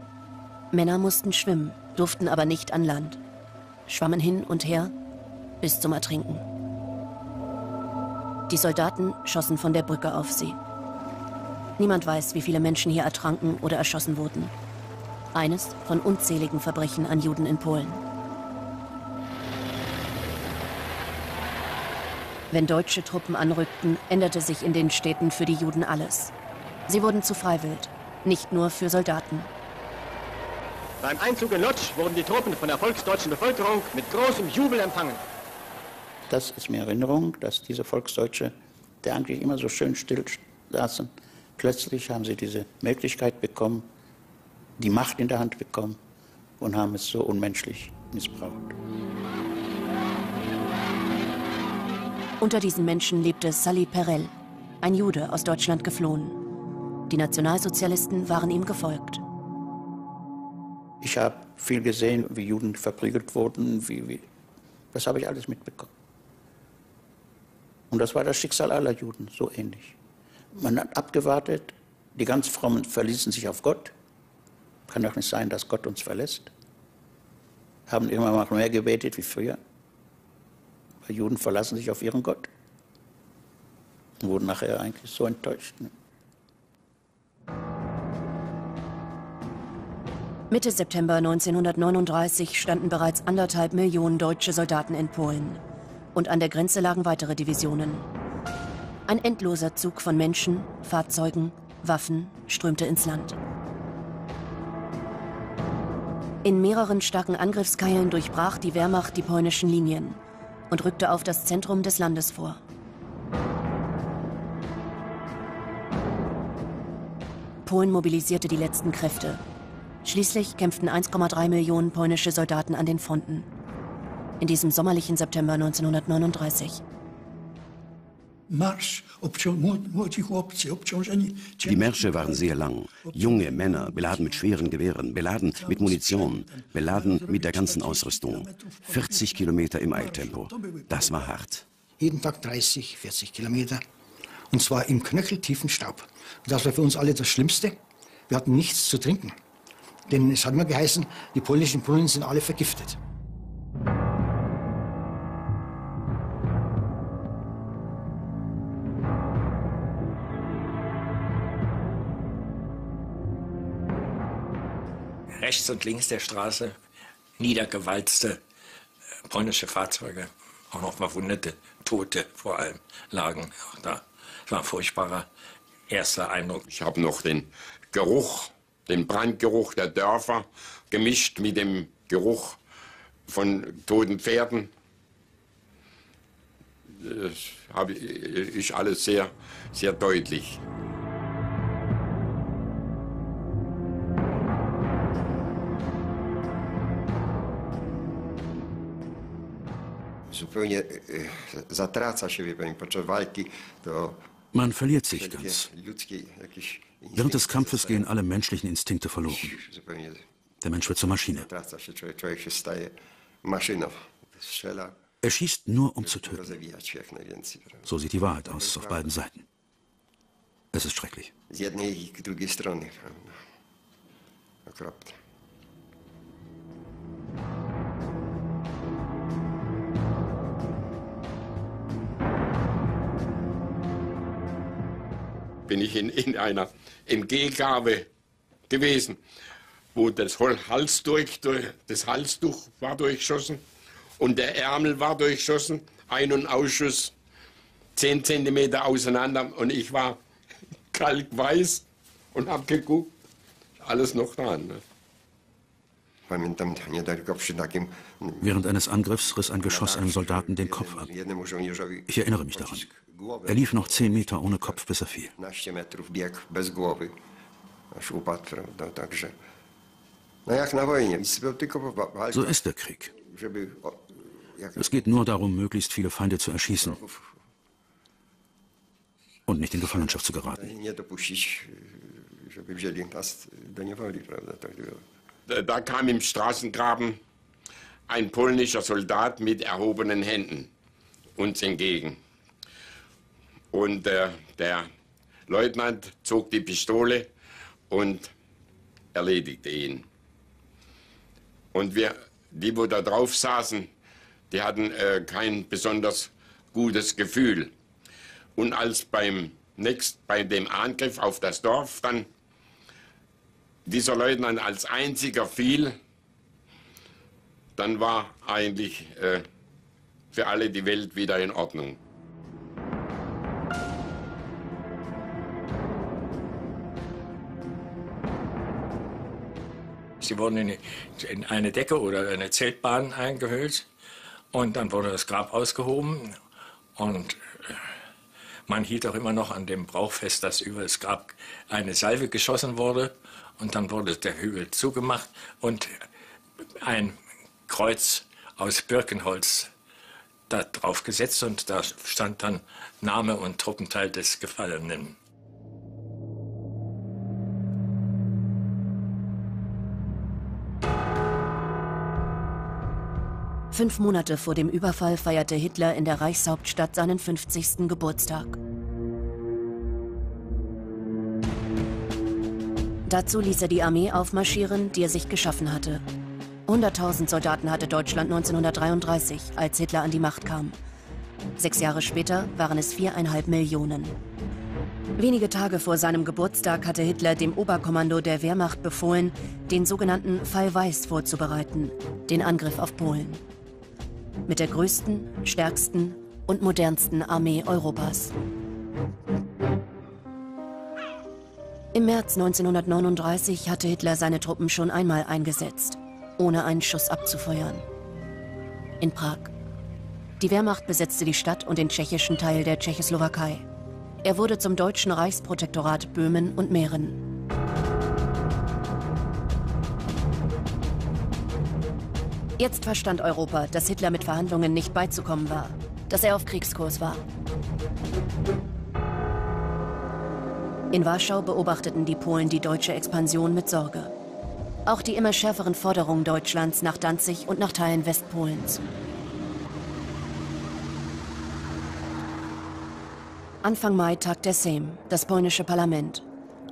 Männer mussten schwimmen, durften aber nicht an Land. Schwammen hin und her bis zum Ertrinken. Die Soldaten schossen von der Brücke auf sie. Niemand weiß, wie viele Menschen hier ertranken oder erschossen wurden. Eines von unzähligen Verbrechen an Juden in Polen. Wenn deutsche Truppen anrückten, änderte sich in den Städten für die Juden alles. Sie wurden zu Freiwild, nicht nur für Soldaten. Beim Einzug in Lodz wurden die Truppen von der volksdeutschen Bevölkerung mit großem Jubel empfangen. Das ist mir Erinnerung, dass diese Volksdeutsche, der eigentlich immer so schön still saßen, plötzlich haben sie diese Möglichkeit bekommen, die Macht in der Hand bekommen und haben es so unmenschlich missbraucht. Unter diesen Menschen lebte Sally Perel, ein Jude aus Deutschland geflohen. Die Nationalsozialisten waren ihm gefolgt. Ich habe viel gesehen, wie Juden verprügelt wurden, wie, wie, das habe ich alles mitbekommen. Und das war das Schicksal aller Juden, so ähnlich. Man hat abgewartet, die ganz Frommen verließen sich auf Gott, kann doch nicht sein, dass Gott uns verlässt. Haben immer mal mehr gebetet wie früher. Weil Juden verlassen sich auf ihren Gott. Und wurden nachher eigentlich so enttäuscht. Ne? Mitte September 1939 standen bereits anderthalb Millionen deutsche Soldaten in Polen. Und an der Grenze lagen weitere Divisionen. Ein endloser Zug von Menschen, Fahrzeugen, Waffen strömte ins Land. In mehreren starken Angriffskeilen durchbrach die Wehrmacht die polnischen Linien und rückte auf das Zentrum des Landes vor. Polen mobilisierte die letzten Kräfte. Schließlich kämpften 1,3 Millionen polnische Soldaten an den Fronten. In diesem sommerlichen September 1939. Die Märsche waren sehr lang. Junge Männer, beladen mit schweren Gewehren, beladen mit Munition, beladen mit der ganzen Ausrüstung. 40 Kilometer im Eiltempo. Das war hart. Jeden Tag 30, 40 Kilometer. Und zwar im knöcheltiefen Staub. Das war für uns alle das Schlimmste. Wir hatten nichts zu trinken. Denn es hat immer geheißen, die polnischen Brunnen sind alle vergiftet. Rechts und links der Straße niedergewalzte äh, polnische Fahrzeuge, auch noch verwundete, Tote vor allem lagen auch da. Es war ein furchtbarer erster Eindruck. Ich habe noch den Geruch, den Brandgeruch der Dörfer gemischt mit dem Geruch von toten Pferden. Das habe ich alles sehr, sehr deutlich. Zupełnie Man verliert sich ganz. Während des Kampfes gehen alle menschlichen Instinkte verloren. Der Mensch wird zur Maschine. Er schießt nur, um zu töten. So sieht die Wahrheit aus auf beiden Seiten. Es ist schrecklich. Bin ich in, in einer MG-Gabe gewesen, wo das Hals durch, durch, das Halstuch war durchschossen und der Ärmel war durchschossen, Ein- und Ausschuss zehn Zentimeter auseinander und ich war kalkweiß und habe geguckt, alles noch dran. Ne? Während eines Angriffs riss ein Geschoss einem Soldaten den Kopf ab. Ich erinnere mich daran. Er lief noch zehn Meter ohne Kopf, bis er fiel. So ist der Krieg. Es geht nur darum, möglichst viele Feinde zu erschießen und nicht in Gefangenschaft zu geraten. Da kam im Straßengraben ein polnischer Soldat mit erhobenen Händen uns entgegen. Und äh, der Leutnant zog die Pistole und erledigte ihn. Und wir, die, wo da drauf saßen, die hatten äh, kein besonders gutes Gefühl. Und als beim nächst, bei dem Angriff auf das Dorf dann dieser Leutnant als einziger fiel, dann war eigentlich äh, für alle die Welt wieder in Ordnung. Sie wurden in, in eine Decke oder eine Zeltbahn eingehüllt und dann wurde das Grab ausgehoben und äh, man hielt auch immer noch an dem Brauch fest, dass über das Grab eine Salve geschossen wurde und dann wurde der Hügel zugemacht und ein Kreuz aus Birkenholz da drauf gesetzt und da stand dann Name und Truppenteil des Gefallenen. Fünf Monate vor dem Überfall feierte Hitler in der Reichshauptstadt seinen 50. Geburtstag. Dazu ließ er die Armee aufmarschieren, die er sich geschaffen hatte. 100.000 Soldaten hatte Deutschland 1933, als Hitler an die Macht kam. Sechs Jahre später waren es viereinhalb Millionen. Wenige Tage vor seinem Geburtstag hatte Hitler dem Oberkommando der Wehrmacht befohlen, den sogenannten Fall Weiß vorzubereiten, den Angriff auf Polen mit der größten, stärksten und modernsten Armee Europas. Im März 1939 hatte Hitler seine Truppen schon einmal eingesetzt, ohne einen Schuss abzufeuern. In Prag. Die Wehrmacht besetzte die Stadt und den tschechischen Teil der Tschechoslowakei. Er wurde zum deutschen Reichsprotektorat Böhmen und Mähren. Jetzt verstand Europa, dass Hitler mit Verhandlungen nicht beizukommen war. dass er auf Kriegskurs war. In Warschau beobachteten die Polen die deutsche Expansion mit Sorge. Auch die immer schärferen Forderungen Deutschlands nach Danzig und nach Teilen Westpolens. Anfang Mai tagt der Sejm, das polnische Parlament.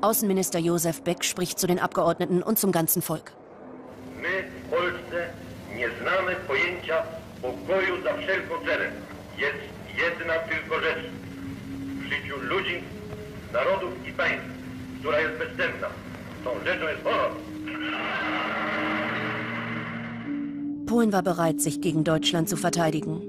Außenminister Josef Beck spricht zu den Abgeordneten und zum ganzen Volk. W Polsce znamy pojęcia pokoju za wszelką cenę. Jest jedna tylko rzecz w życiu ludzi, narodów i państw, która jest bezcenna. Tą rzeczą jest honor. Polen war bereit, sich gegen Deutschland zu verteidigen.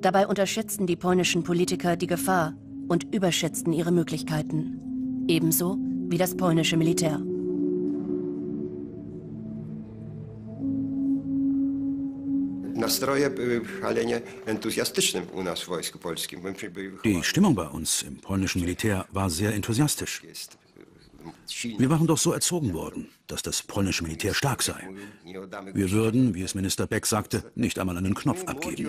Dabei unterschätzten die polnischen Politiker die Gefahr und überschätzten ihre Möglichkeiten. Ebenso wie das polnische Militär. Nastroje były szalenie entuzjastyczne u nas w Wojsku Polskim. Myśmy byli Die Stimmung bei uns im polnischen Militär war sehr enthusiastisch. Wir waren doch so erzogen worden, dass das polnische Militär stark sei. Wir würden, wie es Minister Beck sagte, nicht einmal einen Knopf abgeben.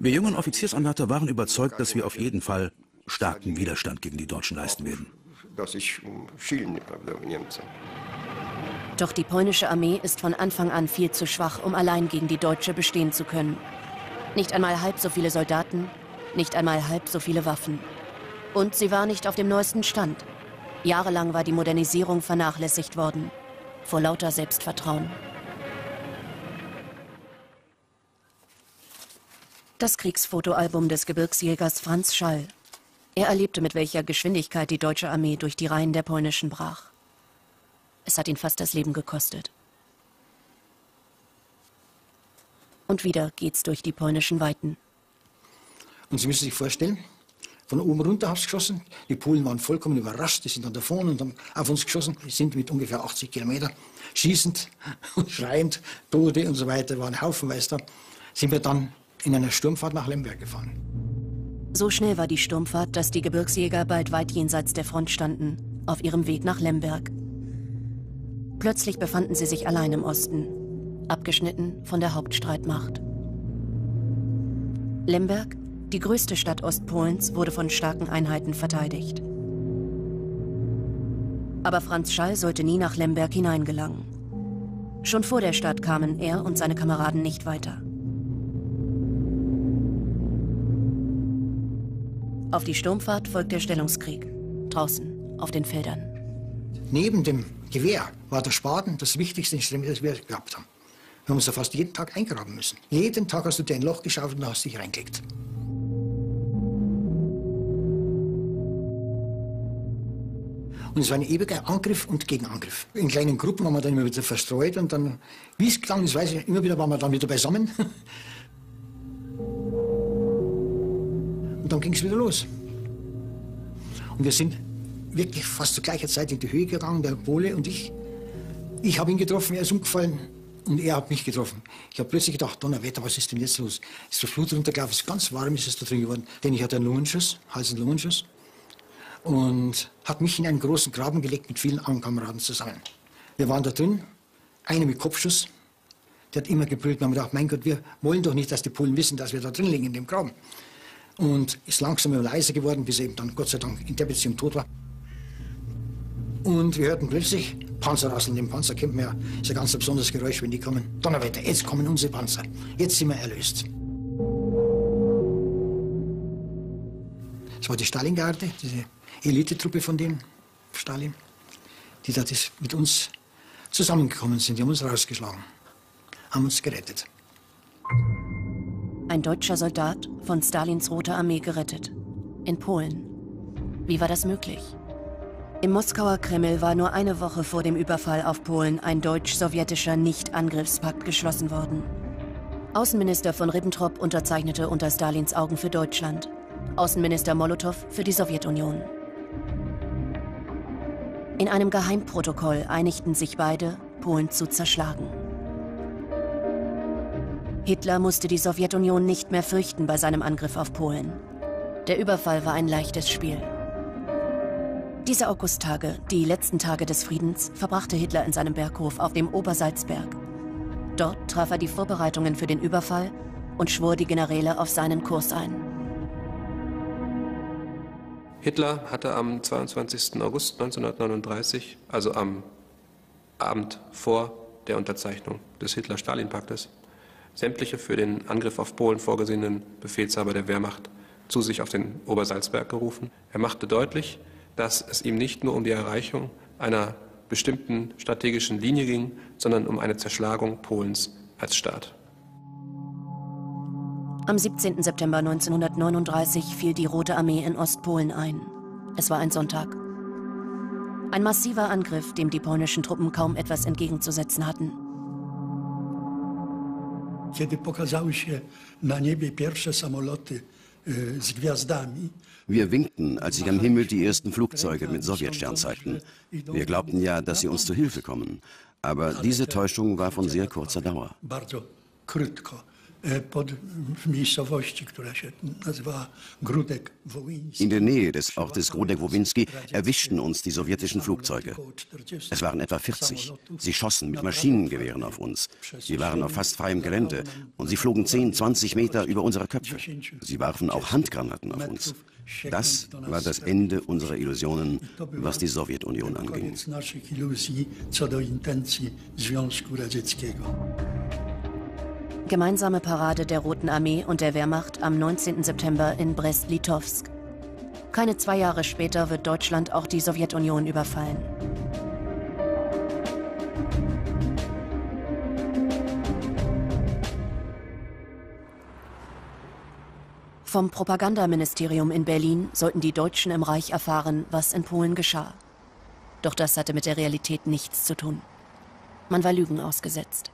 Wir jungen Offiziersanwärter waren überzeugt, dass wir auf jeden Fall starken Widerstand gegen die Deutschen leisten werden. dosyć mm, silny, prawda, Niemcy. Doch die polnische Armee ist von Anfang an viel zu schwach, um allein gegen die deutsche bestehen zu können. Nicht einmal halb so viele Soldaten, nicht einmal halb so viele Waffen. Und sie war nicht auf dem neuesten Stand. Jahrelang war die Modernisierung vernachlässigt worden. Vor lauter Selbstvertrauen. Das Kriegsfotoalbum des Gebirgsjägers Franz Schall. Er erlebte, mit welcher Geschwindigkeit die deutsche Armee durch die Reihen der polnischen brach. Es hat ihn fast das Leben gekostet. Und wieder geht's durch die polnischen Weiten. Und Sie müssen sich vorstellen, von oben runter haben sie geschossen. Die Polen waren vollkommen überrascht. Die sind dann davon und haben auf uns geschossen. Wir sind mit ungefähr 80 Kilometer schießend und schreiend, Tode und so weiter, waren haufenweise da. Sind wir dann in einer Sturmfahrt nach Lemberg gefahren. So schnell war die Sturmfahrt, dass die Gebirgsjäger bald weit jenseits der Front standen, auf ihrem Weg nach Lemberg. Plötzlich befanden sie sich allein im Osten, abgeschnitten von der Hauptstreitmacht. Lemberg, die größte Stadt Ostpolens, wurde von starken Einheiten verteidigt. Aber Franz Schall sollte nie nach Lemberg hineingelangen. Schon vor der Stadt kamen er und seine Kameraden nicht weiter. Auf die Sturmfahrt folgt der Stellungskrieg. Draußen, auf den Feldern. Neben dem Gewehr war der Spaten das wichtigste Instrument, das wir gehabt haben. Wir haben uns da fast jeden Tag eingraben müssen. Jeden Tag hast du dir ein Loch geschaufelt und hast dich reingelegt. Und es war ein ewiger Angriff und Gegenangriff. In kleinen Gruppen waren wir dann immer wieder verstreut und dann, wie es klang, das weiß ich, immer wieder waren wir dann wieder beisammen. Und dann ging es wieder los. Und wir sind wirklich fast zur gleichen Zeit in die Höhe gegangen, der Pole und ich. Ich habe ihn getroffen, er ist umgefallen und er hat mich getroffen. Ich habe plötzlich gedacht, Donnerwetter, was ist denn jetzt los? Ist das Blut runtergelaufen, ist ganz warm ist es da drin geworden. Denn ich hatte einen Lungenschuss, Hals- und Lungenschuss. Und hat mich in einen großen Graben gelegt mit vielen anderen Kameraden zusammen. Wir waren da drin, einer mit Kopfschuss. Der hat immer gebrüllt. Wir haben gedacht, mein Gott, wir wollen doch nicht, dass die Polen wissen, dass wir da drin liegen in dem Graben. Und ist langsam immer leiser geworden, bis er eben dann Gott sei Dank in der Beziehung tot war. Und wir hörten plötzlich Panzerrasseln. Im Panzer kennt man ja, ist ein ganz besonderes Geräusch, wenn die kommen. Donnerwetter, jetzt kommen unsere Panzer. Jetzt sind wir erlöst. Das war die Stalingarde, diese Elitetruppe von denen, Stalin, die da das mit uns zusammengekommen sind. Die haben uns rausgeschlagen, haben uns gerettet. Ein deutscher Soldat von Stalins Rote Armee gerettet. In Polen. Wie war das möglich? Im Moskauer Kreml war nur eine Woche vor dem Überfall auf Polen ein deutsch-sowjetischer Nicht-Angriffspakt geschlossen worden. Außenminister von Ribbentrop unterzeichnete unter Stalins Augen für Deutschland. Außenminister Molotow für die Sowjetunion. In einem Geheimprotokoll einigten sich beide, Polen zu zerschlagen. Hitler musste die Sowjetunion nicht mehr fürchten bei seinem Angriff auf Polen. Der Überfall war ein leichtes Spiel. Diese Augusttage, die letzten Tage des Friedens, verbrachte Hitler in seinem Berghof auf dem Obersalzberg. Dort traf er die Vorbereitungen für den Überfall und schwor die Generäle auf seinen Kurs ein. Hitler hatte am 22. August 1939, also am Abend vor der Unterzeichnung des Hitler-Stalin-Paktes, sämtliche für den Angriff auf Polen vorgesehenen Befehlshaber der Wehrmacht zu sich auf den Obersalzberg gerufen. Er machte deutlich, dass es ihm nicht nur um die Erreichung einer bestimmten strategischen Linie ging, sondern um eine Zerschlagung Polens als Staat. Am 17. September 1939 fiel die Rote Armee in Ostpolen ein. Es war ein Sonntag. Ein massiver Angriff, dem die polnischen Truppen kaum etwas entgegenzusetzen hatten. Kiedy pokazały się na niebie pierwsze samoloty z gwiazdami, wir winkten, als sich am Himmel die ersten Flugzeuge mit Sowjetstern zeigten. Wir glaubten ja, dass sie uns zu Hilfe kommen. Aber diese Täuschung war von sehr kurzer Dauer. E, In der Nähe des Ortes Grudek-Wowinski erwischten uns die sowjetischen Flugzeuge. Es waren etwa 40. Sie schossen mit Maschinengewehren auf uns. Wir waren auf fast freiem Gelände und sie flogen 10, 20 Meter über unsere Köpfe. Sie warfen auch Handgranaten auf uns. Das war das Ende unserer Illusionen, was die Sowjetunion anging. Gemeinsame Parade der Roten Armee und der Wehrmacht am 19. September in Brest-Litovsk. Keine zwei Jahre später wird Deutschland auch die Sowjetunion überfallen. Vom Propagandaministerium in Berlin sollten die Deutschen im Reich erfahren, was in Polen geschah. Doch das hatte mit der Realität nichts zu tun. Man war Lügen ausgesetzt.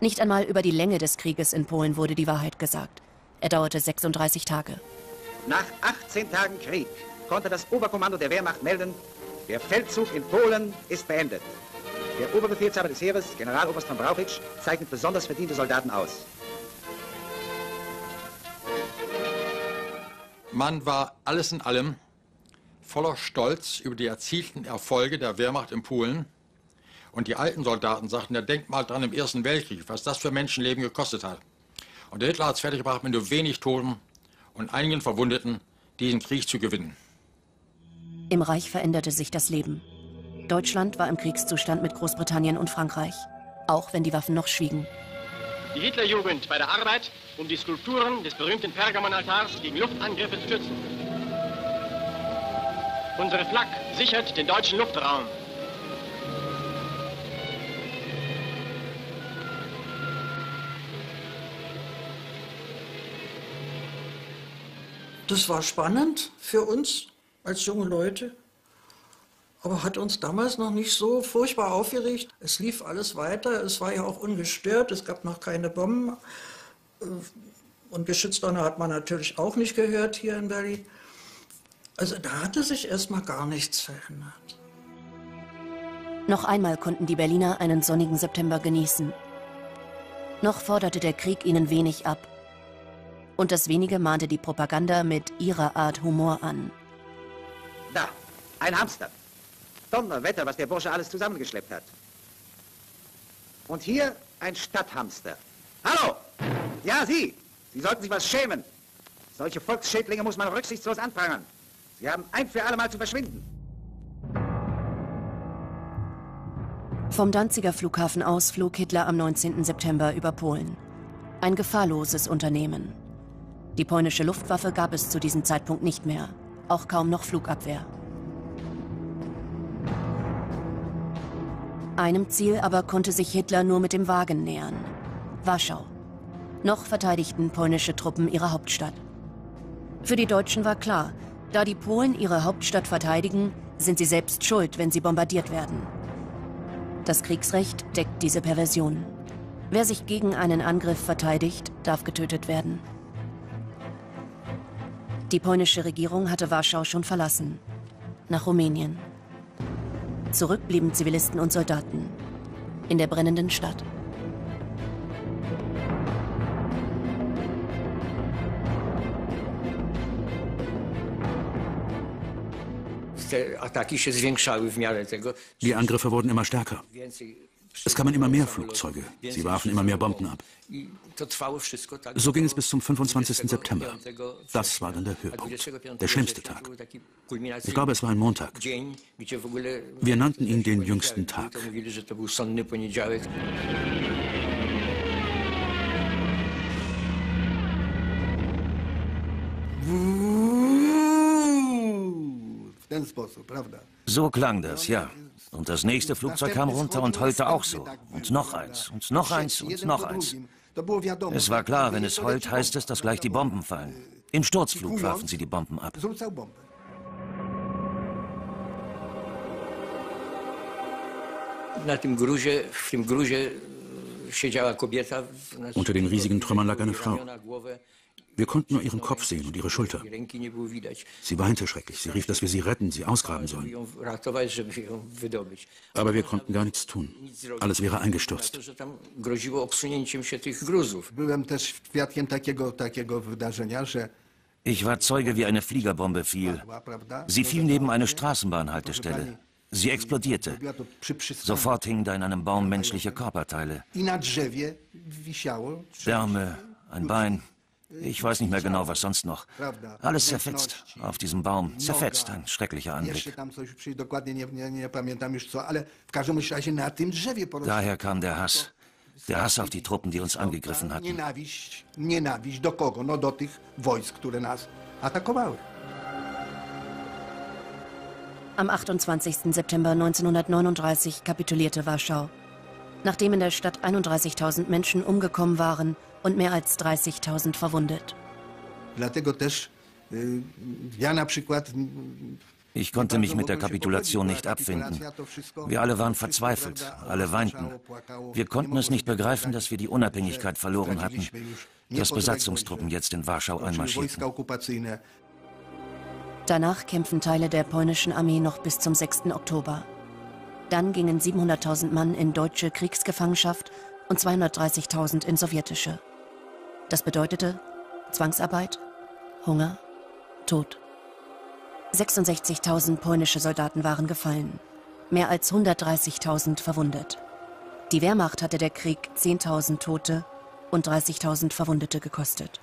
Nicht einmal über die Länge des Krieges in Polen wurde die Wahrheit gesagt. Er dauerte 36 Tage. Nach 18 Tagen Krieg konnte das Oberkommando der Wehrmacht melden, der Feldzug in Polen ist beendet. Der Oberbefehlshaber des Heeres, Generaloberst von Brauchitsch, zeichnet besonders verdiente Soldaten aus. Man war alles in allem voller Stolz über die erzielten Erfolge der Wehrmacht in Polen und die alten Soldaten sagten, ja, denk mal dran im Ersten Weltkrieg, was das für Menschenleben gekostet hat. Und der Hitler hat es fertiggebracht, mit nur wenig Toten und einigen Verwundeten diesen Krieg zu gewinnen. Im Reich veränderte sich das Leben. Deutschland war im Kriegszustand mit Großbritannien und Frankreich, auch wenn die Waffen noch schwiegen. Die Hitlerjugend bei der Arbeit, um die Skulpturen des berühmten Pergamonaltars gegen Luftangriffe zu schützen. Unsere Flak sichert den deutschen Luftraum. Das war spannend für uns als junge Leute, aber hat uns damals noch nicht so furchtbar aufgeregt. Es lief alles weiter, es war ja auch ungestört, es gab noch keine Bomben. Äh, und Geschützdonner hat man natürlich auch nicht gehört hier in Berlin. Also da hatte sich erstmal gar nichts verändert. Noch einmal konnten die Berliner einen sonnigen September genießen. Noch forderte der Krieg ihnen wenig ab. Und das wenige mahnte die Propaganda mit ihrer Art Humor an. Da, ein Hamster. Donnerwetter, was der Bursche alles zusammengeschleppt hat. Und hier ein Stadthamster. Hallo! Ja, Sie! Sie sollten sich was schämen. Solche Volksschädlinge muss man rücksichtslos anprangern. Sie haben ein für alle Mal zu verschwinden. Vom Danziger Flughafen aus flog Hitler am 19. September über Polen. Ein gefahrloses Unternehmen. Die polnische Luftwaffe gab es zu diesem Zeitpunkt nicht mehr, auch kaum noch Flugabwehr. Einem Ziel aber konnte sich Hitler nur mit dem Wagen nähern. Warschau. Noch verteidigten polnische Truppen ihre Hauptstadt. Für die Deutschen war klar, da die Polen ihre Hauptstadt verteidigen, sind sie selbst schuld, wenn sie bombardiert werden. Das Kriegsrecht deckt diese Perversion. Wer sich gegen einen Angriff verteidigt, darf getötet werden. Die polnische Regierung hatte Warschau schon verlassen. Nach Rumänien. Zurück blieben Zivilisten und Soldaten. In der brennenden Stadt. Die Angriffe wurden immer stärker. Es kamen immer mehr Flugzeuge. Sie warfen immer mehr Bomben ab. So ging es bis zum 25. September. Das war dann der Höhepunkt, der schlimmste Tag. Ich glaube, es war ein Montag. Wir nannten ihn den jüngsten Tag. So klang das, ja. Und das nächste Flugzeug kam runter und heulte auch so. Und noch eins, und noch eins, und noch eins. Es war klar, wenn es heult, heißt es, dass gleich die Bomben fallen. Im Sturzflug warfen sie die Bomben ab. Unter den riesigen Trümmern lag eine Frau. Wir konnten nur ihren Kopf sehen und ihre Schulter. Sie weinte schrecklich. Sie rief, dass wir sie retten, sie ausgraben sollen. Aber wir konnten gar nichts tun. Alles wäre eingestürzt. Ich war Zeuge, wie eine Fliegerbombe fiel. Sie fiel neben eine Straßenbahnhaltestelle. Sie explodierte. Sofort hingen da in einem Baum menschliche Körperteile. Därme, ein Bein, ich weiß nicht mehr genau, was sonst noch. Alles zerfetzt auf diesem Baum. Zerfetzt, ein schrecklicher Anblick. Daher kam der Hass. Der Hass auf die Truppen, die uns angegriffen hatten. Am 28. September 1939 kapitulierte Warschau. Nachdem in der Stadt 31.000 Menschen umgekommen waren, und mehr als 30.000 verwundet. Ich konnte mich mit der Kapitulation nicht abfinden. Wir alle waren verzweifelt, alle weinten. Wir konnten es nicht begreifen, dass wir die Unabhängigkeit verloren hatten, dass Besatzungstruppen jetzt in Warschau einmarschierten. Danach kämpfen Teile der polnischen Armee noch bis zum 6. Oktober. Dann gingen 700.000 Mann in deutsche Kriegsgefangenschaft und 230.000 in sowjetische. Das bedeutete Zwangsarbeit, Hunger, Tod. 66.000 polnische Soldaten waren gefallen, mehr als 130.000 verwundet. Die Wehrmacht hatte der Krieg 10.000 Tote und 30.000 Verwundete gekostet.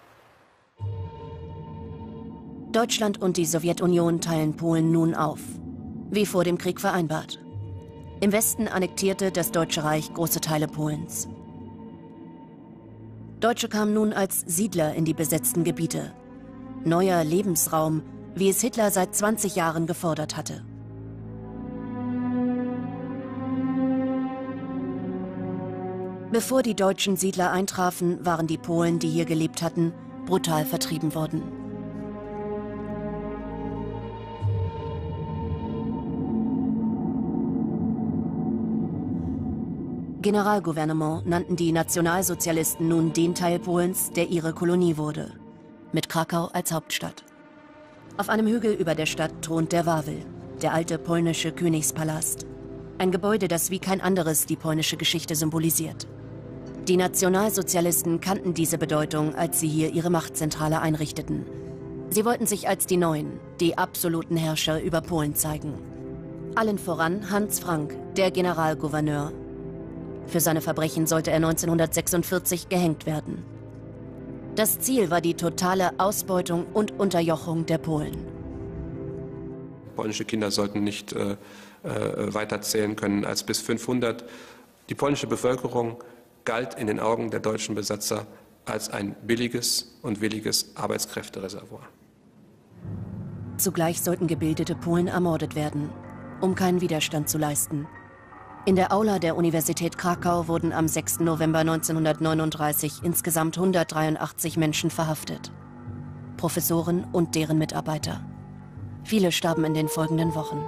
Deutschland und die Sowjetunion teilen Polen nun auf, wie vor dem Krieg vereinbart. Im Westen annektierte das Deutsche Reich große Teile Polens. Deutsche kamen nun als Siedler in die besetzten Gebiete. Neuer Lebensraum, wie es Hitler seit 20 Jahren gefordert hatte. Bevor die deutschen Siedler eintrafen, waren die Polen, die hier gelebt hatten, brutal vertrieben worden. Generalgouvernement nannten die Nationalsozialisten nun den Teil Polens, der ihre Kolonie wurde, mit Krakau als Hauptstadt. Auf einem Hügel über der Stadt thront der Wawel, der alte polnische Königspalast. Ein Gebäude, das wie kein anderes die polnische Geschichte symbolisiert. Die Nationalsozialisten kannten diese Bedeutung, als sie hier ihre Machtzentrale einrichteten. Sie wollten sich als die Neuen, die absoluten Herrscher über Polen zeigen. Allen voran Hans Frank, der Generalgouverneur, für seine Verbrechen sollte er 1946 gehängt werden. Das Ziel war die totale Ausbeutung und Unterjochung der Polen. Polnische Kinder sollten nicht äh, äh, weiter zählen können als bis 500. Die polnische Bevölkerung galt in den Augen der deutschen Besatzer als ein billiges und williges Arbeitskräftereservoir. Zugleich sollten gebildete Polen ermordet werden, um keinen Widerstand zu leisten. In der Aula der Universität Krakau wurden am 6. November 1939 insgesamt 183 Menschen verhaftet. Professoren und deren Mitarbeiter. Viele starben in den folgenden Wochen.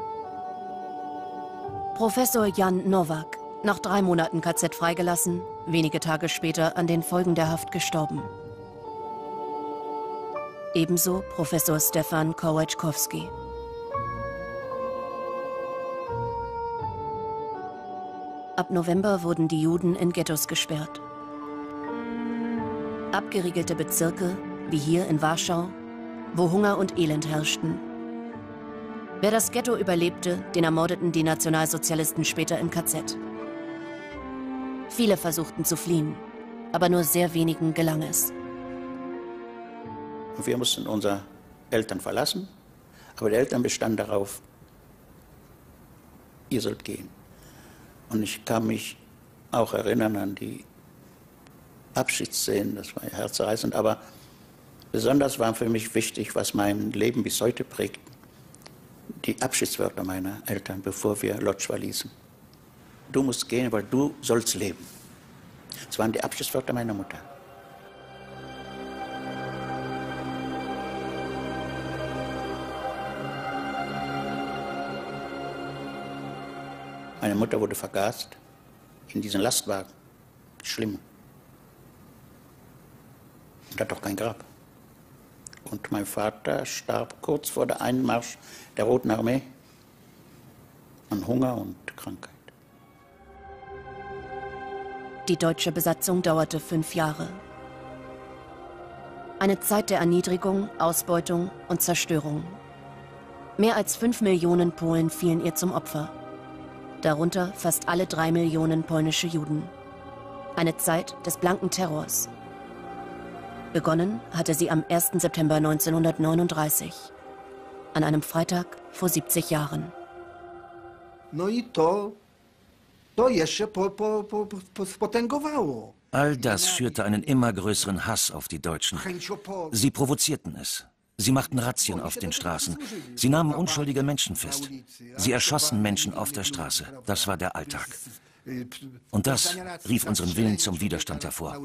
Professor Jan Nowak, nach drei Monaten KZ freigelassen, wenige Tage später an den Folgen der Haft gestorben. Ebenso Professor Stefan Kowaczkowski. Ab November wurden die Juden in Ghettos gesperrt. Abgeriegelte Bezirke, wie hier in Warschau, wo Hunger und Elend herrschten. Wer das Ghetto überlebte, den ermordeten die Nationalsozialisten später im KZ. Viele versuchten zu fliehen, aber nur sehr wenigen gelang es. Wir mussten unsere Eltern verlassen, aber die Eltern bestanden darauf, ihr sollt gehen. Und ich kann mich auch erinnern an die Abschiedsszenen, das war herzreißend, aber besonders war für mich wichtig, was mein Leben bis heute prägt, die Abschiedswörter meiner Eltern, bevor wir Lodz verließen. Du musst gehen, weil du sollst leben. Das waren die Abschiedswörter meiner Mutter. Meine Mutter wurde vergast in diesen Lastwagen. Schlimm. Und hat auch kein Grab. Und mein Vater starb kurz vor der Einmarsch der Roten Armee an Hunger und Krankheit. Die deutsche Besatzung dauerte fünf Jahre. Eine Zeit der Erniedrigung, Ausbeutung und Zerstörung. Mehr als fünf Millionen Polen fielen ihr zum Opfer. Darunter fast alle drei Millionen polnische Juden. Eine Zeit des blanken Terrors. Begonnen hatte sie am 1. September 1939, an einem Freitag vor 70 Jahren. All das führte einen immer größeren Hass auf die Deutschen. Sie provozierten es. Sie machten Razzien auf den Straßen. Sie nahmen unschuldige Menschen fest. Sie erschossen Menschen auf der Straße. Das war der Alltag. Und das rief unseren Willen zum Widerstand hervor.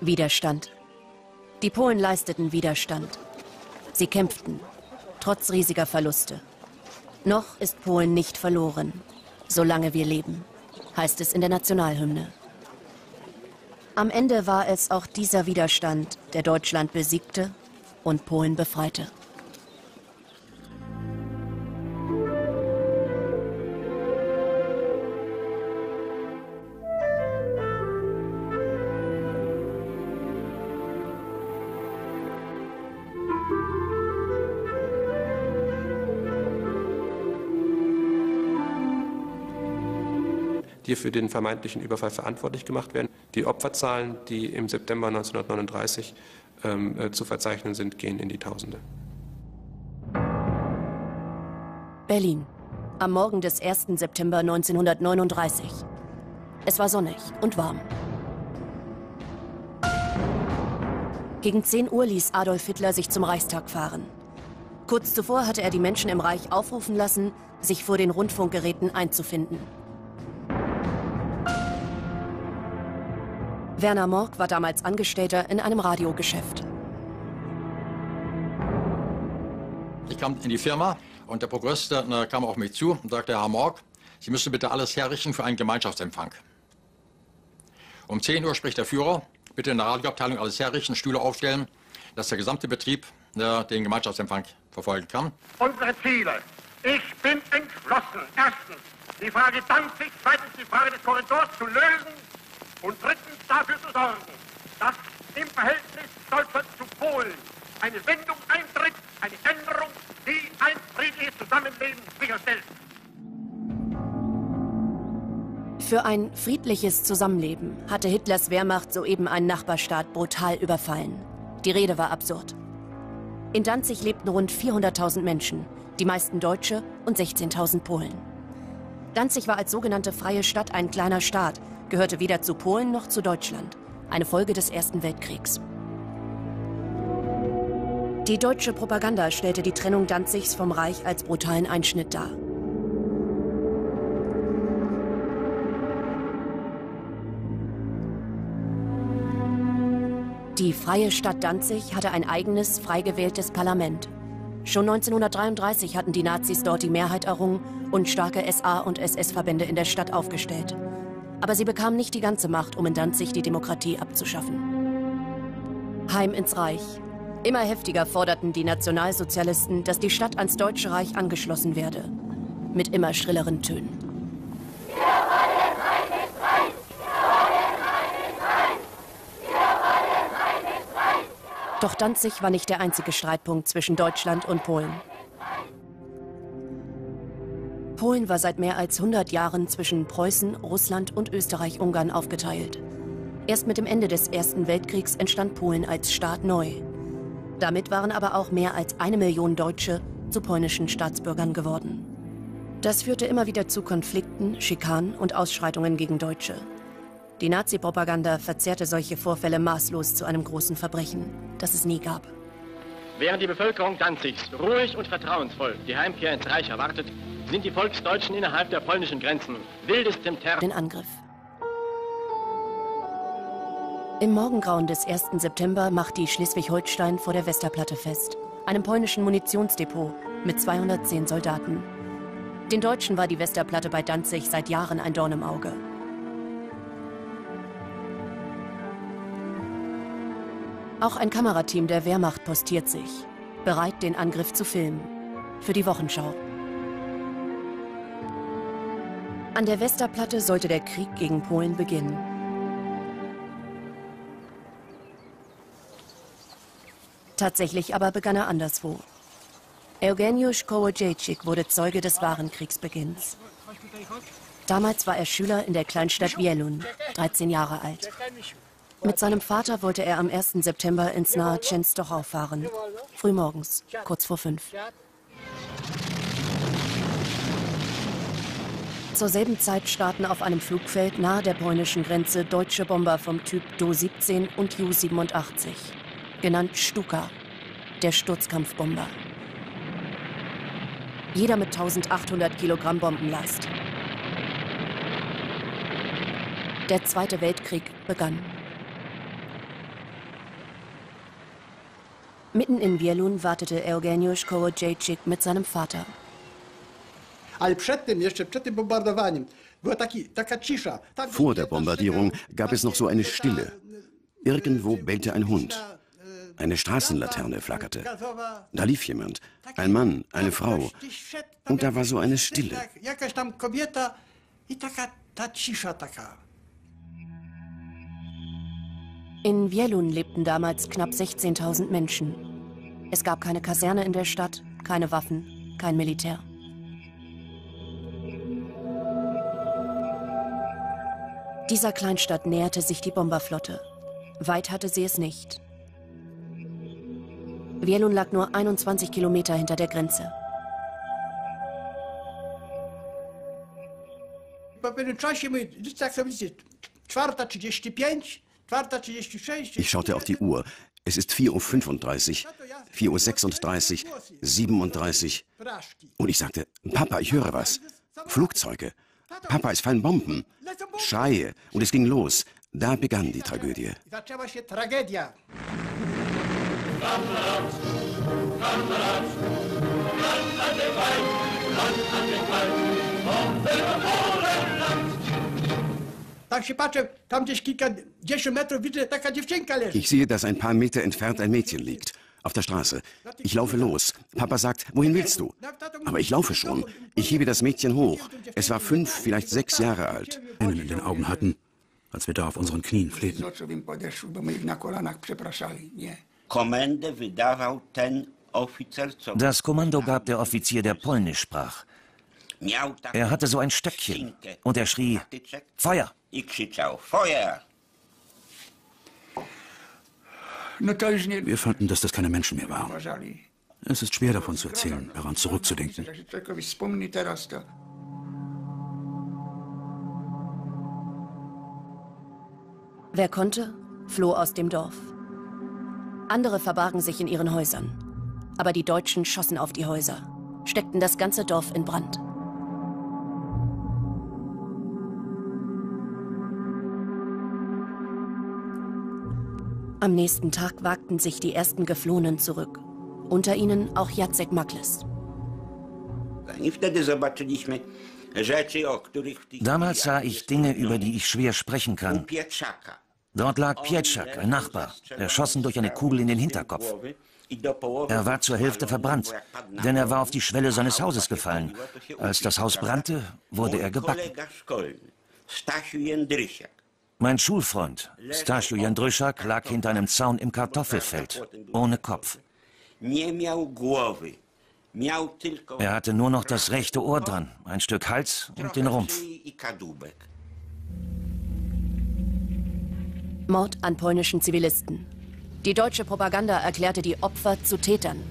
Widerstand. Die Polen leisteten Widerstand. Sie kämpften, trotz riesiger Verluste. Noch ist Polen nicht verloren, solange wir leben, heißt es in der Nationalhymne. Am Ende war es auch dieser Widerstand, der Deutschland besiegte und Polen befreite. die für den vermeintlichen Überfall verantwortlich gemacht werden. Die Opferzahlen, die im September 1939 ähm, äh, zu verzeichnen sind, gehen in die Tausende. Berlin. Am Morgen des 1. September 1939. Es war sonnig und warm. Gegen 10 Uhr ließ Adolf Hitler sich zum Reichstag fahren. Kurz zuvor hatte er die Menschen im Reich aufrufen lassen, sich vor den Rundfunkgeräten einzufinden. Werner Morg war damals Angestellter in einem Radiogeschäft. Ich kam in die Firma und der Prokurist äh, kam auf mich zu und sagte, Herr Morg, Sie müssen bitte alles herrichten für einen Gemeinschaftsempfang. Um 10 Uhr spricht der Führer, bitte in der Radioabteilung alles herrichten, Stühle aufstellen, dass der gesamte Betrieb äh, den Gemeinschaftsempfang verfolgen kann. Unsere Ziele. Ich bin entschlossen. Erstens die Frage Danzig, zweitens die Frage des Korridors zu lösen und drittens dafür zu sorgen, dass im Verhältnis Deutschland zu Polen eine Wendung eintritt, eine Änderung, die ein friedliches Zusammenleben sicherstellt. Für ein friedliches Zusammenleben hatte Hitlers Wehrmacht soeben einen Nachbarstaat brutal überfallen. Die Rede war absurd. In Danzig lebten rund 400.000 Menschen, die meisten Deutsche und 16.000 Polen. Danzig war als sogenannte freie Stadt ein kleiner Staat, gehörte weder zu Polen noch zu Deutschland, eine Folge des Ersten Weltkriegs. Die deutsche Propaganda stellte die Trennung Danzigs vom Reich als brutalen Einschnitt dar. Die freie Stadt Danzig hatte ein eigenes, frei gewähltes Parlament. Schon 1933 hatten die Nazis dort die Mehrheit errungen und starke SA- und SS-Verbände in der Stadt aufgestellt. Aber sie bekamen nicht die ganze Macht, um in Danzig die Demokratie abzuschaffen. Heim ins Reich. Immer heftiger forderten die Nationalsozialisten, dass die Stadt ans Deutsche Reich angeschlossen werde. Mit immer schrilleren Tönen. Doch Danzig war nicht der einzige Streitpunkt zwischen Deutschland und Polen. Polen war seit mehr als 100 Jahren zwischen Preußen, Russland und Österreich-Ungarn aufgeteilt. Erst mit dem Ende des Ersten Weltkriegs entstand Polen als Staat neu. Damit waren aber auch mehr als eine Million Deutsche zu polnischen Staatsbürgern geworden. Das führte immer wieder zu Konflikten, Schikanen und Ausschreitungen gegen Deutsche. Die Nazi-Propaganda verzerrte solche Vorfälle maßlos zu einem großen Verbrechen, das es nie gab. Während die Bevölkerung Danzigs ruhig und vertrauensvoll die Heimkehr ins Reich erwartet, sind die Volksdeutschen innerhalb der polnischen Grenzen wildestem Terror. Den Angriff. Im Morgengrauen des 1. September macht die Schleswig-Holstein vor der Westerplatte fest, einem polnischen Munitionsdepot mit 210 Soldaten. Den Deutschen war die Westerplatte bei Danzig seit Jahren ein Dorn im Auge. Auch ein Kamerateam der Wehrmacht postiert sich, bereit, den Angriff zu filmen. Für die Wochenschau. An der Westerplatte sollte der Krieg gegen Polen beginnen. Tatsächlich aber begann er anderswo. Eugeniusz Kołodziejczyk wurde Zeuge des wahren Kriegsbeginns. Damals war er Schüler in der Kleinstadt Wielun, 13 Jahre alt. Mit seinem Vater wollte er am 1. September ins nahe Częstochow fahren. Frühmorgens, kurz vor fünf. Zur selben Zeit starten auf einem Flugfeld nahe der polnischen Grenze deutsche Bomber vom Typ Do-17 und Ju-87, genannt Stuka, der Sturzkampfbomber. Jeder mit 1800 Kilogramm Bombenlast. Der Zweite Weltkrieg begann. Mitten in Wielun wartete Eugeniusz Kołodziejczyk mit seinem Vater. Vor der Bombardierung gab es noch so eine Stille. Irgendwo bellte ein Hund. Eine Straßenlaterne flackerte. Da lief jemand. Ein Mann, eine Frau. Und da war so eine Stille. In Wielun lebten damals knapp 16.000 Menschen. Es gab keine Kaserne in der Stadt, keine Waffen, kein Militär. Dieser Kleinstadt näherte sich die Bomberflotte. Weit hatte sie es nicht. Wielun lag nur 21 Kilometer hinter der Grenze. Ich schaute auf die Uhr. Es ist 4.35 Uhr, 4.36 Uhr, 37 Und ich sagte, Papa, ich höre was. Flugzeuge. Papa, es fallen Bomben. Schreie. Und es ging los. Da begann die Tragödie. Ich sehe, dass ein paar Meter entfernt ein Mädchen liegt. Auf der Straße. Ich laufe los. Papa sagt, wohin willst du? Aber ich laufe schon. Ich hebe das Mädchen hoch. Es war fünf, vielleicht sechs Jahre alt. Tränen in den Augen hatten, als wir da auf unseren Knien flehten. Das Kommando gab der Offizier, der Polnisch sprach. Er hatte so ein Stöckchen und er schrie, Feuer! Wir fanden, dass das keine Menschen mehr waren. Es ist schwer davon zu erzählen, daran zurückzudenken. Wer konnte, floh aus dem Dorf. Andere verbargen sich in ihren Häusern. Aber die Deutschen schossen auf die Häuser, steckten das ganze Dorf in Brand. Am nächsten Tag wagten sich die ersten Geflohenen zurück. Unter ihnen auch Jacek Makles. Damals sah ich Dinge, über die ich schwer sprechen kann. Dort lag Pietschak, ein Nachbar, erschossen durch eine Kugel in den Hinterkopf. Er war zur Hälfte verbrannt, denn er war auf die Schwelle seines Hauses gefallen. Als das Haus brannte, wurde er gebacken. Mein Schulfreund, Stasio Jandryschak, lag hinter einem Zaun im Kartoffelfeld, ohne Kopf. Er hatte nur noch das rechte Ohr dran, ein Stück Hals und den Rumpf. Mord an polnischen Zivilisten. Die deutsche Propaganda erklärte die Opfer zu Tätern.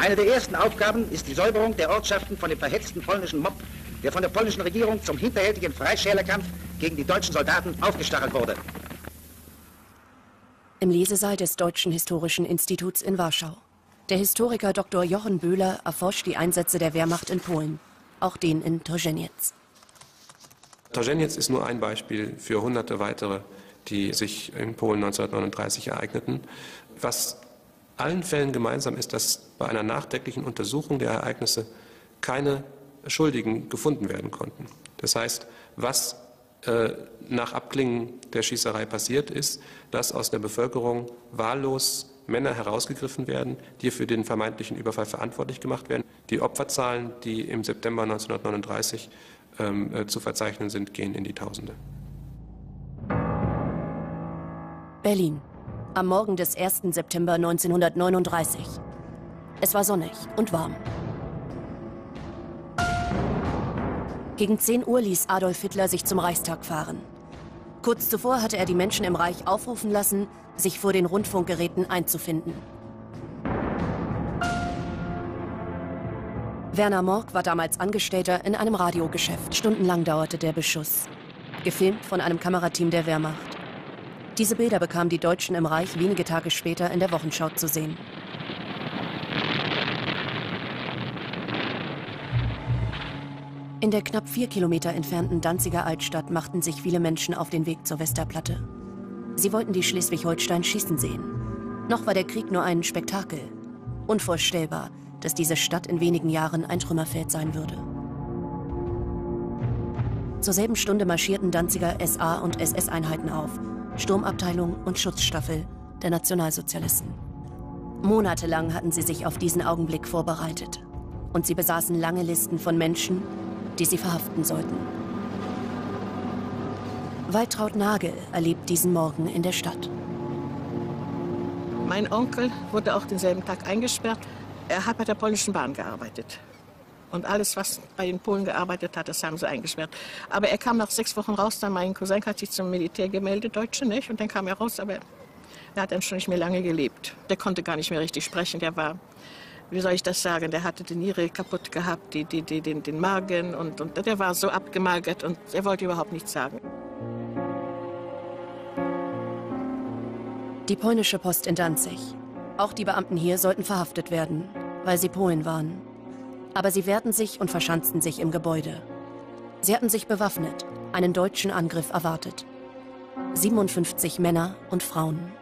Eine der ersten Aufgaben ist die Säuberung der Ortschaften von dem verhetzten polnischen Mob, der von der polnischen Regierung zum hinterhältigen Freischärlerkampf gegen die deutschen Soldaten aufgestachelt wurde. Im Lesesaal des Deutschen Historischen Instituts in Warschau. Der Historiker Dr. Jochen Böhler erforscht die Einsätze der Wehrmacht in Polen, auch den in Torzeniec. Torzeniec ist nur ein Beispiel für hunderte weitere, die sich in Polen 1939 ereigneten. Was allen Fällen gemeinsam ist, dass bei einer nachdenklichen Untersuchung der Ereignisse keine Schuldigen gefunden werden konnten. Das heißt, was äh, nach Abklingen der Schießerei passiert ist, dass aus der Bevölkerung wahllos Männer herausgegriffen werden, die für den vermeintlichen Überfall verantwortlich gemacht werden. Die Opferzahlen, die im September 1939 ähm, äh, zu verzeichnen sind, gehen in die Tausende. Berlin am Morgen des 1. September 1939. Es war sonnig und warm. Gegen 10 Uhr ließ Adolf Hitler sich zum Reichstag fahren. Kurz zuvor hatte er die Menschen im Reich aufrufen lassen, sich vor den Rundfunkgeräten einzufinden. Werner Morg war damals Angestellter in einem Radiogeschäft. Stundenlang dauerte der Beschuss. Gefilmt von einem Kamerateam der Wehrmacht. Diese Bilder bekamen die Deutschen im Reich wenige Tage später in der Wochenschau zu sehen. In der knapp vier Kilometer entfernten Danziger Altstadt machten sich viele Menschen auf den Weg zur Westerplatte. Sie wollten die Schleswig-Holstein schießen sehen. Noch war der Krieg nur ein Spektakel. Unvorstellbar, dass diese Stadt in wenigen Jahren ein Trümmerfeld sein würde. Zur selben Stunde marschierten Danziger SA- und SS-Einheiten auf Sturmabteilung und Schutzstaffel der Nationalsozialisten. Monatelang hatten sie sich auf diesen Augenblick vorbereitet. Und sie besaßen lange Listen von Menschen, die sie verhaften sollten. Waltraud Nagel erlebt diesen Morgen in der Stadt. Mein Onkel wurde auch denselben Tag eingesperrt. Er hat bei der polnischen Bahn gearbeitet. Und alles, was bei den Polen gearbeitet hat, das haben sie eingesperrt. Aber er kam nach sechs Wochen raus, dann mein Cousin hat sich zum Militär gemeldet, Deutsche, nicht? Und dann kam er raus, aber er hat dann schon nicht mehr lange gelebt. Der konnte gar nicht mehr richtig sprechen, der war, wie soll ich das sagen, der hatte die Niere kaputt gehabt, die, die, die, den, den Magen und, und der war so abgemagert und er wollte überhaupt nichts sagen. Die polnische Post in Danzig. Auch die Beamten hier sollten verhaftet werden, weil sie Polen waren. Aber sie wehrten sich und verschanzten sich im Gebäude. Sie hatten sich bewaffnet, einen deutschen Angriff erwartet. 57 Männer und Frauen.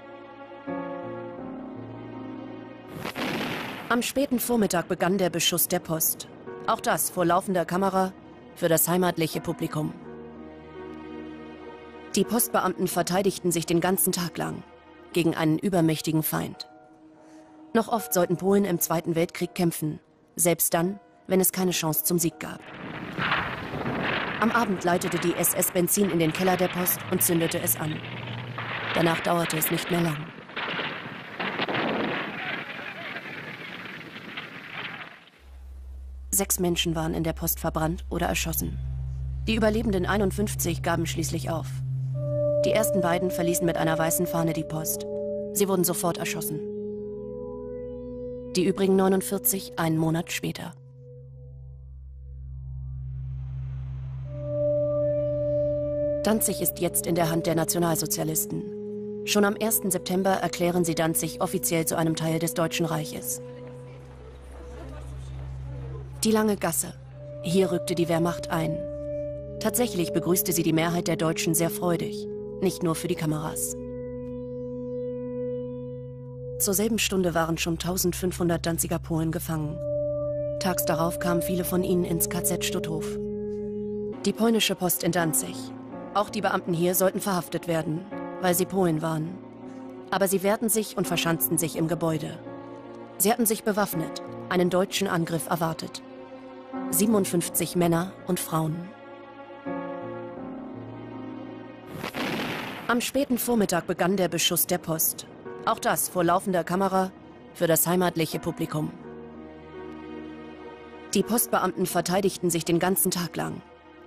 Am späten Vormittag begann der Beschuss der Post. Auch das vor laufender Kamera für das heimatliche Publikum. Die Postbeamten verteidigten sich den ganzen Tag lang gegen einen übermächtigen Feind. Noch oft sollten Polen im Zweiten Weltkrieg kämpfen, selbst dann, wenn es keine Chance zum Sieg gab. Am Abend leitete die SS Benzin in den Keller der Post und zündete es an. Danach dauerte es nicht mehr lang. Sechs Menschen waren in der Post verbrannt oder erschossen. Die überlebenden 51 gaben schließlich auf. Die ersten beiden verließen mit einer weißen Fahne die Post. Sie wurden sofort erschossen. Die übrigen 49 einen Monat später. Danzig ist jetzt in der Hand der Nationalsozialisten. Schon am 1. September erklären sie Danzig offiziell zu einem Teil des Deutschen Reiches. Die lange Gasse. Hier rückte die Wehrmacht ein. Tatsächlich begrüßte sie die Mehrheit der Deutschen sehr freudig, nicht nur für die Kameras. Zur selben Stunde waren schon 1500 Danziger Polen gefangen. Tags darauf kamen viele von ihnen ins KZ Stutthof. Die polnische Post in Danzig. Auch die Beamten hier sollten verhaftet werden, weil sie Polen waren. Aber sie wehrten sich und verschanzten sich im Gebäude. Sie hatten sich bewaffnet, einen deutschen Angriff erwartet. 57 Männer und Frauen. Am späten Vormittag begann der Beschuss der Post. Auch das vor laufender Kamera für das heimatliche Publikum. Die Postbeamten verteidigten sich den ganzen Tag lang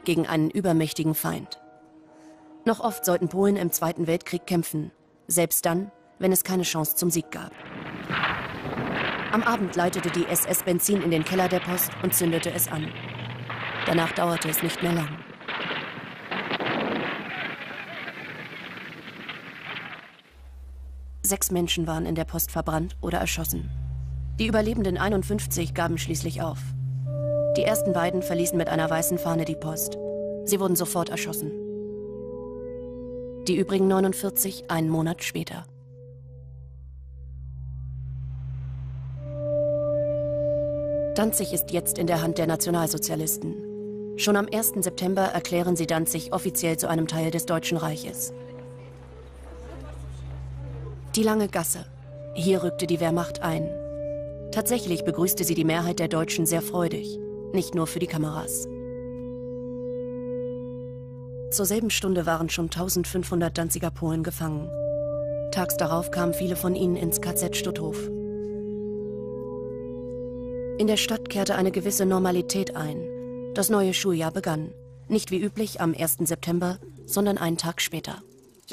gegen einen übermächtigen Feind. Noch oft sollten Polen im Zweiten Weltkrieg kämpfen, selbst dann, wenn es keine Chance zum Sieg gab. Am Abend leitete die SS Benzin in den Keller der Post und zündete es an. Danach dauerte es nicht mehr lang. Sechs Menschen waren in der Post verbrannt oder erschossen. Die überlebenden 51 gaben schließlich auf. Die ersten beiden verließen mit einer weißen Fahne die Post. Sie wurden sofort erschossen. Die übrigen 49 einen Monat später. Danzig ist jetzt in der Hand der Nationalsozialisten. Schon am 1. September erklären sie Danzig offiziell zu einem Teil des Deutschen Reiches. Die lange Gasse. Hier rückte die Wehrmacht ein. Tatsächlich begrüßte sie die Mehrheit der Deutschen sehr freudig, nicht nur für die Kameras. Zur selben Stunde waren schon 1500 Danziger Polen gefangen. Tags darauf kamen viele von ihnen ins KZ Stutthof. In der Stadt kehrte eine gewisse Normalität ein. Das neue Schuljahr begann. Nicht wie üblich am 1. September, sondern einen Tag später.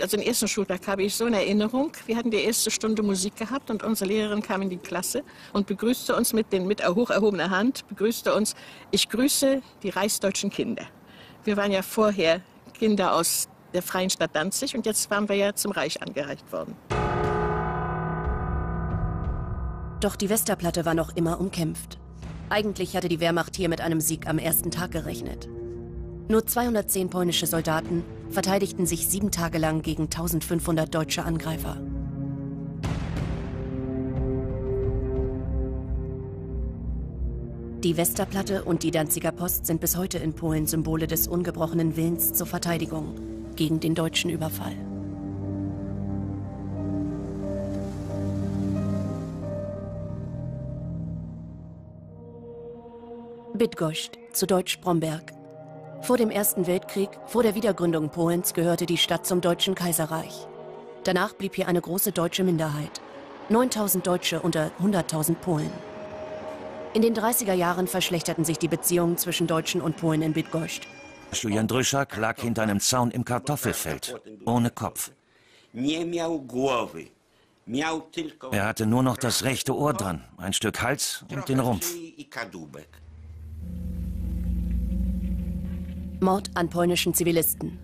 Also den ersten Schultag habe ich so in Erinnerung. Wir hatten die erste Stunde Musik gehabt und unsere Lehrerin kam in die Klasse und begrüßte uns mit, den, mit hoch erhobener Hand, begrüßte uns, ich grüße die reichsdeutschen Kinder. Wir waren ja vorher Kinder aus der freien Stadt Danzig und jetzt waren wir ja zum Reich angereicht worden. Doch die Westerplatte war noch immer umkämpft. Eigentlich hatte die Wehrmacht hier mit einem Sieg am ersten Tag gerechnet. Nur 210 polnische Soldaten verteidigten sich sieben Tage lang gegen 1500 deutsche Angreifer. Die Westerplatte und die Danziger Post sind bis heute in Polen Symbole des ungebrochenen Willens zur Verteidigung gegen den deutschen Überfall. Bydgoszcz, zu Deutsch Bromberg. Vor dem Ersten Weltkrieg, vor der Wiedergründung Polens, gehörte die Stadt zum Deutschen Kaiserreich. Danach blieb hier eine große deutsche Minderheit. 9000 Deutsche unter 100.000 Polen. In den 30er Jahren verschlechterten sich die Beziehungen zwischen Deutschen und Polen in Bydgoszcz. Julian Dryschak lag hinter einem Zaun im Kartoffelfeld, ohne Kopf. Er hatte nur noch das rechte Ohr dran, ein Stück Hals und den Rumpf. Mord an polnischen Zivilisten.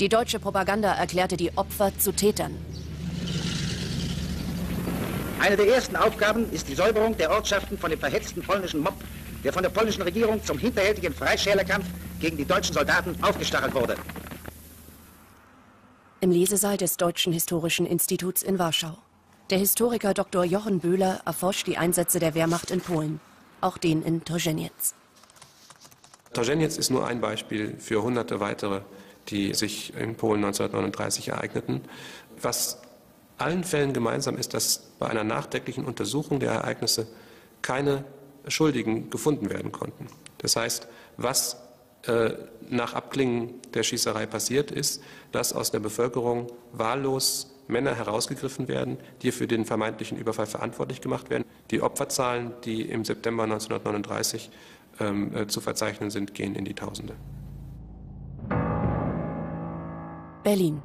Die deutsche Propaganda erklärte die Opfer zu Tätern. Eine der ersten Aufgaben ist die Säuberung der Ortschaften von dem verhetzten polnischen Mob, der von der polnischen Regierung zum hinterhältigen Freischärlerkampf gegen die deutschen Soldaten aufgestachelt wurde. Im Lesesaal des Deutschen Historischen Instituts in Warschau. Der Historiker Dr. Jochen Böhler erforscht die Einsätze der Wehrmacht in Polen, auch den in Torzeniec. Torzeniec ist nur ein Beispiel für hunderte weitere, die sich in Polen 1939 ereigneten. Was allen Fällen gemeinsam ist, dass bei einer nachdenklichen Untersuchung der Ereignisse keine Schuldigen gefunden werden konnten. Das heißt, was äh, nach Abklingen der Schießerei passiert ist, dass aus der Bevölkerung wahllos Männer herausgegriffen werden, die für den vermeintlichen Überfall verantwortlich gemacht werden. Die Opferzahlen, die im September 1939 ähm, äh, zu verzeichnen sind, gehen in die Tausende. Berlin.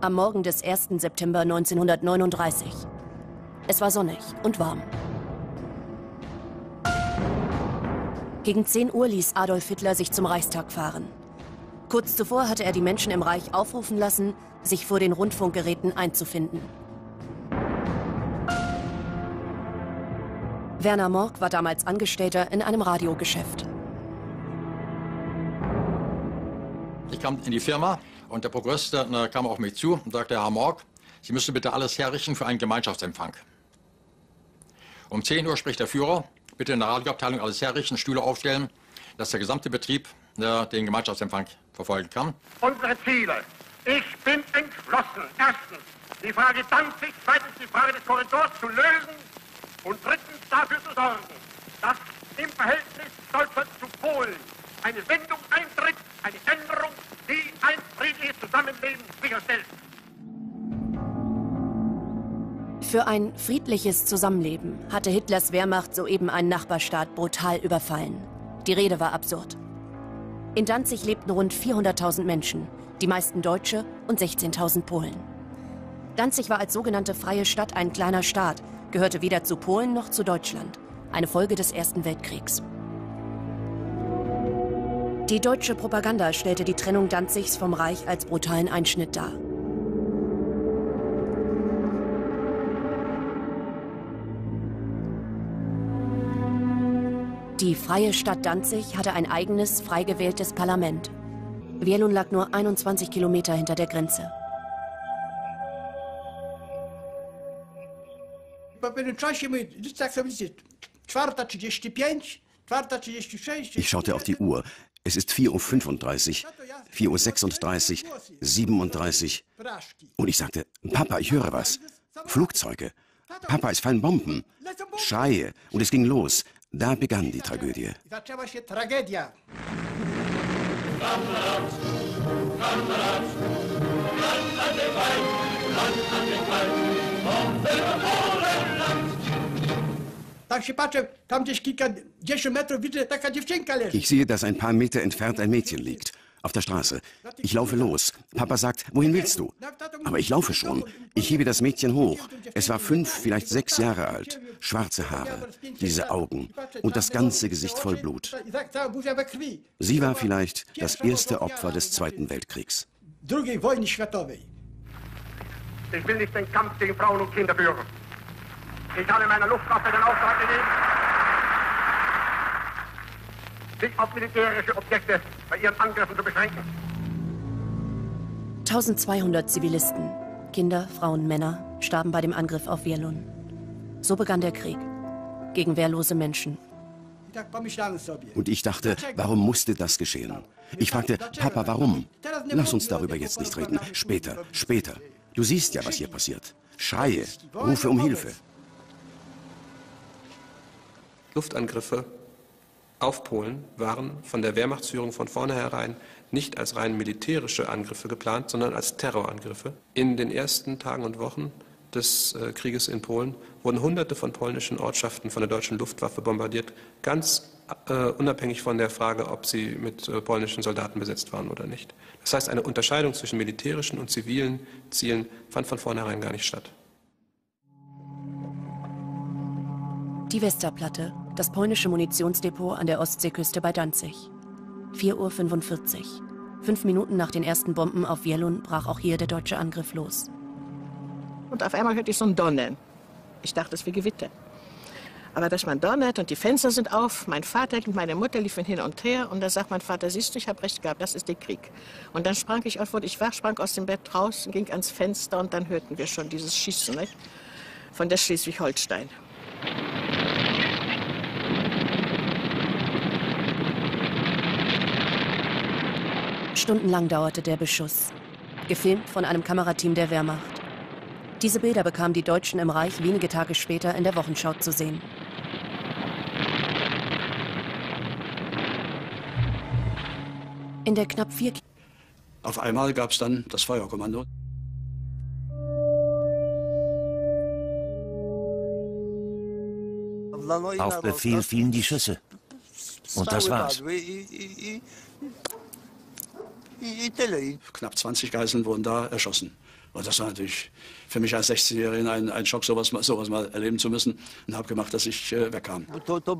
Am Morgen des 1. September 1939. Es war sonnig und warm. Gegen 10 Uhr ließ Adolf Hitler sich zum Reichstag fahren. Kurz zuvor hatte er die Menschen im Reich aufrufen lassen, sich vor den Rundfunkgeräten einzufinden. Werner Morg war damals Angestellter in einem Radiogeschäft. Ich kam in die Firma und der Prokurist äh, kam auf mich zu und sagte, Herr Morg, Sie müssen bitte alles herrichten für einen Gemeinschaftsempfang. Um 10 Uhr spricht der Führer, bitte in der Radioabteilung alles herrichten, Stühle aufstellen, dass der gesamte Betrieb äh, den Gemeinschaftsempfang verfolgen kann. Unsere Ziele. Ich bin entschlossen. Erstens die Frage Danzig, zweitens die Frage des Korridors zu lösen und drittens dafür zu sorgen, dass im Verhältnis Deutschland zu Polen eine Wendung eintritt, eine Änderung, die ein friedliches Zusammenleben sicherstellt. Für ein friedliches Zusammenleben hatte Hitlers Wehrmacht soeben einen Nachbarstaat brutal überfallen. Die Rede war absurd. In Danzig lebten rund 400.000 Menschen, die meisten Deutsche und 16.000 Polen. Danzig war als sogenannte freie Stadt ein kleiner Staat, gehörte weder zu Polen noch zu Deutschland, eine Folge des Ersten Weltkriegs. Die deutsche Propaganda stellte die Trennung Danzigs vom Reich als brutalen Einschnitt dar. Die freie Stadt Danzig hatte ein eigenes, frei gewähltes Parlament. Wielun lag nur 21 Kilometer hinter der Grenze. Ich schaute auf die Uhr. Es ist 4.35 Uhr, 4.36 Uhr, 37 Und ich sagte, Papa, ich höre was. Flugzeuge. Papa, es fallen Bomben. Schreie. Und es ging los. Da begann die Tragödie. Ich sehe, dass ein paar Meter entfernt ein Mädchen liegt. Auf der Straße. Ich laufe los. Papa sagt, wohin willst du? Aber ich laufe schon. Ich hebe das Mädchen hoch. Es war fünf, vielleicht sechs Jahre alt. Schwarze Haare, diese Augen und das ganze Gesicht voll Blut. Sie war vielleicht das erste Opfer des Zweiten Weltkriegs. Ich will nicht den Kampf gegen Frauen und Kinder führen. Ich habe meiner Luftwaffe den Auftrag gegeben, sich auf militärische Objekte bei ihren Angriffen zu beschränken. 1200 Zivilisten, Kinder, Frauen, Männer, starben bei dem Angriff auf Wielun. So begann der Krieg gegen wehrlose Menschen. Und ich dachte, warum musste das geschehen? Ich fragte, Papa, warum? Lass uns darüber jetzt nicht reden. Später, später. Du siehst ja, was hier passiert. Schreie, rufe um Hilfe. Luftangriffe auf Polen waren von der Wehrmachtsführung von vornherein nicht als rein militärische Angriffe geplant, sondern als Terrorangriffe. In den ersten Tagen und Wochen des äh, Krieges in Polen wurden Hunderte von polnischen Ortschaften von der deutschen Luftwaffe bombardiert, ganz äh, unabhängig von der Frage, ob sie mit äh, polnischen Soldaten besetzt waren oder nicht. Das heißt, eine Unterscheidung zwischen militärischen und zivilen Zielen fand von vornherein gar nicht statt. Die Westerplatte, das polnische Munitionsdepot an der Ostseeküste bei Danzig. 4.45 Uhr. Fünf Minuten nach den ersten Bomben auf Wielun brach auch hier der deutsche Angriff los. Und auf einmal hörte ich so ein Donnern. Ich dachte, es wäre Gewitter. Aber dass man donnert und die Fenster sind auf, mein Vater und meine Mutter liefen hin und her und da sagt mein Vater, siehst du, ich habe recht gehabt, das ist der Krieg. Und dann sprang ich auf, wurde ich wach, sprang aus dem Bett raus, ging ans Fenster und dann hörten wir schon dieses Schießen nicht? von der Schleswig-Holstein. Stundenlang dauerte der Beschuss, gefilmt von einem Kamerateam der Wehrmacht. Diese Bilder bekamen die Deutschen im Reich wenige Tage später in der Wochenschau zu sehen. In der knapp vier Auf einmal gab es dann das Feuerkommando. Auf Befehl fielen die Schüsse. Und das war's. Knapp 20 Geiseln wurden da erschossen. Und das war natürlich für mich als 16-Jährigen ein, ein Schock, sowas, sowas mal erleben zu müssen. Und habe gemacht, dass ich äh, wegkam.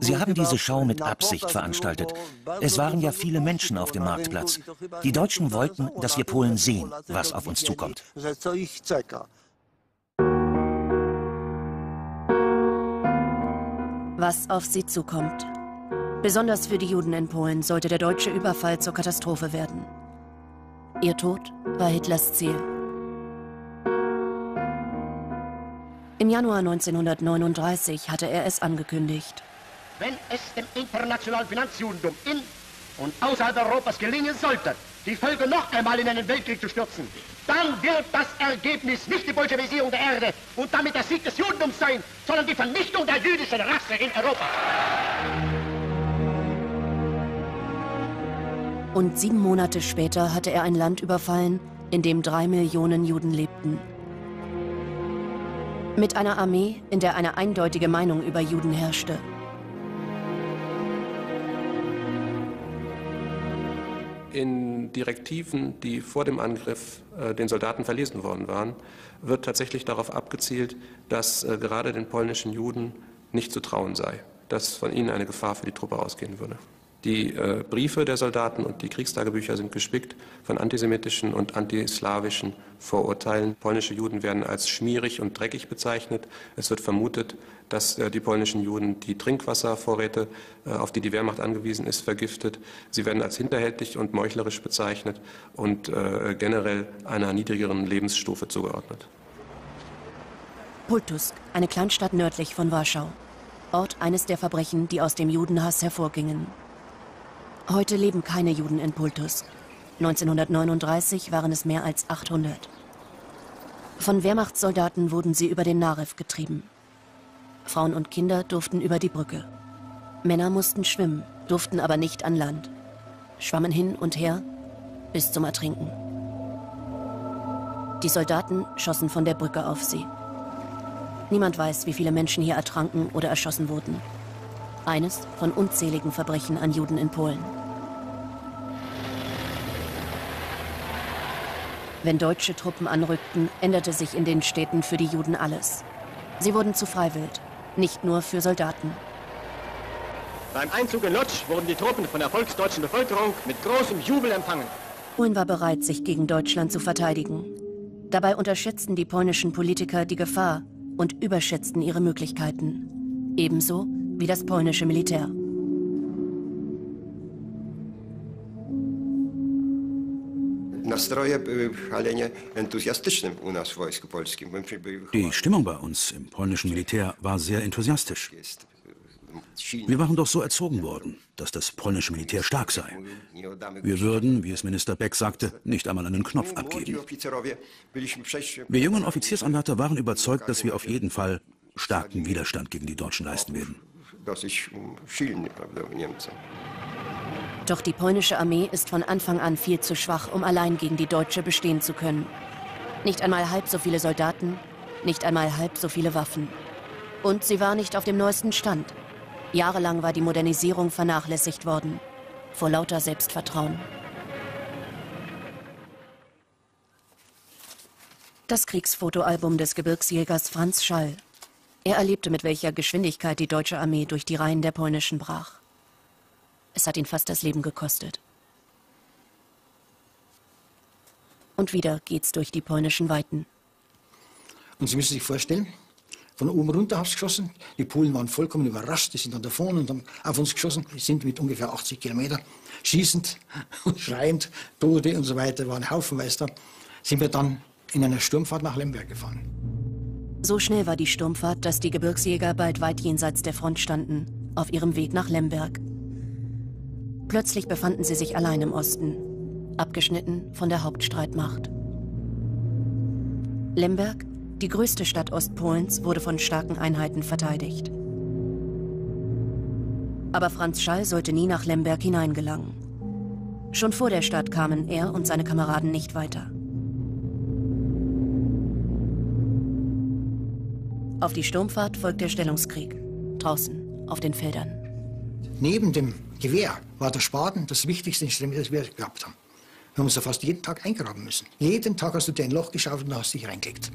Sie haben diese Schau mit Absicht veranstaltet. Es waren ja viele Menschen auf dem Marktplatz. Die Deutschen wollten, dass wir Polen sehen, was auf uns zukommt. Was auf sie zukommt. Besonders für die Juden in Polen sollte der deutsche Überfall zur Katastrophe werden. Ihr Tod war Hitlers Ziel. Im Januar 1939 hatte er es angekündigt. Wenn es dem internationalen Finanzjudentum in und außerhalb Europas gelingen sollte, die Völker noch einmal in einen Weltkrieg zu stürzen, dann wird das Ergebnis nicht die Bolschewisierung der Erde und damit der Sieg des Judentums sein, sondern die Vernichtung der jüdischen Rasse in Europa. Und sieben Monate später hatte er ein Land überfallen, in dem drei Millionen Juden lebten. Mit einer Armee, in der eine eindeutige Meinung über Juden herrschte. In Direktiven, die vor dem Angriff äh, den Soldaten verlesen worden waren, wird tatsächlich darauf abgezielt, dass äh, gerade den polnischen Juden nicht zu trauen sei, dass von ihnen eine Gefahr für die Truppe ausgehen würde. Die äh, Briefe der Soldaten und die Kriegstagebücher sind gespickt von antisemitischen und antislawischen Vorurteilen. Polnische Juden werden als schmierig und dreckig bezeichnet. Es wird vermutet, dass äh, die polnischen Juden die Trinkwasservorräte, äh, auf die die Wehrmacht angewiesen ist, vergiftet. Sie werden als hinterhältig und meuchlerisch bezeichnet und äh, generell einer niedrigeren Lebensstufe zugeordnet. Pultusk, eine Kleinstadt nördlich von Warschau. Ort eines der Verbrechen, die aus dem Judenhass hervorgingen. Heute leben keine Juden in Pultusk. 1939 waren es mehr als 800. Von Wehrmachtssoldaten wurden sie über den Narew getrieben. Frauen und Kinder durften über die Brücke. Männer mussten schwimmen, durften aber nicht an Land. Schwammen hin und her bis zum Ertrinken. Die Soldaten schossen von der Brücke auf sie. Niemand weiß, wie viele Menschen hier ertranken oder erschossen wurden. Eines von unzähligen Verbrechen an Juden in Polen. Wenn deutsche Truppen anrückten, änderte sich in den Städten für die Juden alles. Sie wurden zu Freiwild, nicht nur für Soldaten. Beim Einzug in Lodz wurden die Truppen von der volksdeutschen Bevölkerung mit großem Jubel empfangen. Polen war bereit, sich gegen Deutschland zu verteidigen. Dabei unterschätzten die polnischen Politiker die Gefahr und überschätzten ihre Möglichkeiten. Ebenso wie das polnische Militär. Die Stimmung bei uns im polnischen Militär war sehr enthusiastisch. Wir waren doch so erzogen worden, dass das polnische Militär stark sei. Wir würden, wie es Minister Beck sagte, nicht einmal einen Knopf abgeben. Wir jungen Offiziersanwärter waren überzeugt, dass wir auf jeden Fall starken Widerstand gegen die Deutschen leisten werden. Doch die polnische Armee ist von Anfang an viel zu schwach, um allein gegen die Deutsche bestehen zu können. Nicht einmal halb so viele Soldaten, nicht einmal halb so viele Waffen. Und sie war nicht auf dem neuesten Stand. Jahrelang war die Modernisierung vernachlässigt worden. Vor lauter Selbstvertrauen. Das Kriegsfotoalbum des Gebirgsjägers Franz Schall. Er erlebte, mit welcher Geschwindigkeit die deutsche Armee durch die Reihen der polnischen brach. Es hat ihn fast das Leben gekostet. Und wieder geht's durch die polnischen Weiten. Und Sie müssen sich vorstellen, von oben runter aufs geschossen. Die Polen waren vollkommen überrascht, die sind dann davon und haben auf uns geschossen. Wir sind mit ungefähr 80 Kilometer schießend und schreiend, Tode und so weiter, waren haufenweise da. Sind wir dann in einer Sturmfahrt nach Lemberg gefahren. So schnell war die Sturmfahrt, dass die Gebirgsjäger bald weit jenseits der Front standen, auf ihrem Weg nach Lemberg. Plötzlich befanden sie sich allein im Osten, abgeschnitten von der Hauptstreitmacht. Lemberg, die größte Stadt Ostpolens, wurde von starken Einheiten verteidigt. Aber Franz Schall sollte nie nach Lemberg hineingelangen. Schon vor der Stadt kamen er und seine Kameraden nicht weiter. Auf die Sturmfahrt folgt der Stellungskrieg. Draußen, auf den Feldern. Neben dem Gewehr war der Spaten das wichtigste Instrument, das wir gehabt haben. Wir haben uns da fast jeden Tag eingraben müssen. Jeden Tag hast du dir ein Loch geschaufelt und hast dich reingelegt.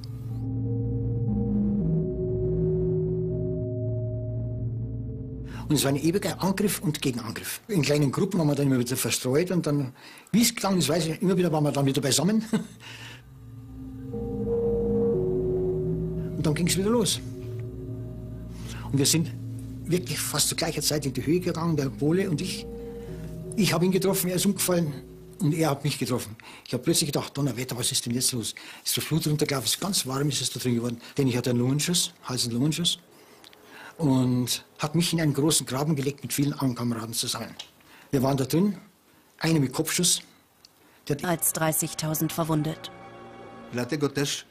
Und es war ein ewiger Angriff und Gegenangriff. In kleinen Gruppen waren wir dann immer wieder verstreut und dann, wie es klang, das weiß ich, immer wieder waren wir dann wieder beisammen. Und dann ging es wieder los. Und wir sind wirklich fast zu gleicher Zeit in die Höhe gegangen, der Pole und ich. Ich habe ihn getroffen, er ist umgefallen und er hat mich getroffen. Ich habe plötzlich gedacht, Donnerwetter, was ist denn jetzt los? Ist das Blut runtergelaufen, ist ganz warm ist es da drin geworden. Denn ich hatte einen Lungenschuss, Hals- und Lungenschuss. Und hat mich in einen großen Graben gelegt mit vielen anderen Kameraden zusammen. Wir waren da drin, einer mit Kopfschuss. Als 30.000 verwundet. Dlatego też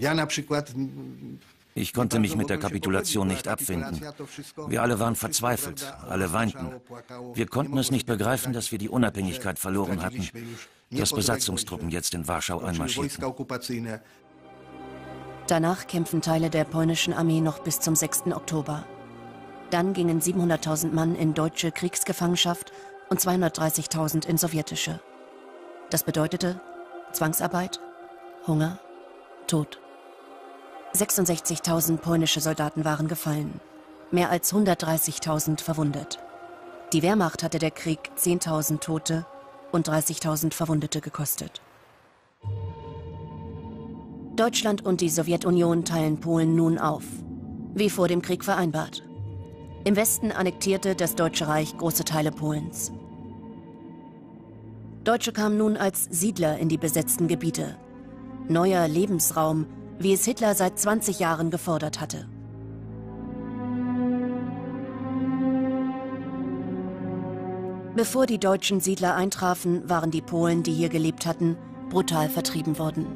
ja na przykład Ich konnte mich mit der Kapitulation nicht abfinden. Wir alle waren verzweifelt, alle weinten. Wir konnten es nicht begreifen, dass wir die Unabhängigkeit verloren hatten, dass. Besatzungstruppen jetzt in Warschau einmarschierten. 30 Danach kämpfen Teile der polnischen Armee noch bis zum 6. Oktober. Dann gingen 700.000 Mann in deutsche Kriegsgefangenschaft und 230.000 in sowjetische. Das bedeutete Zwangsarbeit, Hunger, Tod. 66.000 polnische Soldaten waren gefallen, mehr als 130.000 verwundet. Die Wehrmacht hatte der Krieg 10.000 Tote und 30.000 Verwundete gekostet. Deutschland und die Sowjetunion teilen Polen nun auf, wie vor dem Krieg vereinbart. Im Westen annektierte das Deutsche Reich große Teile Polens. Deutsche kamen nun als Siedler in die besetzten Gebiete. Neuer Lebensraum, wie es Hitler seit 20 Jahren gefordert hatte. Bevor die deutschen Siedler eintrafen, waren die Polen, die hier gelebt hatten, brutal vertrieben worden.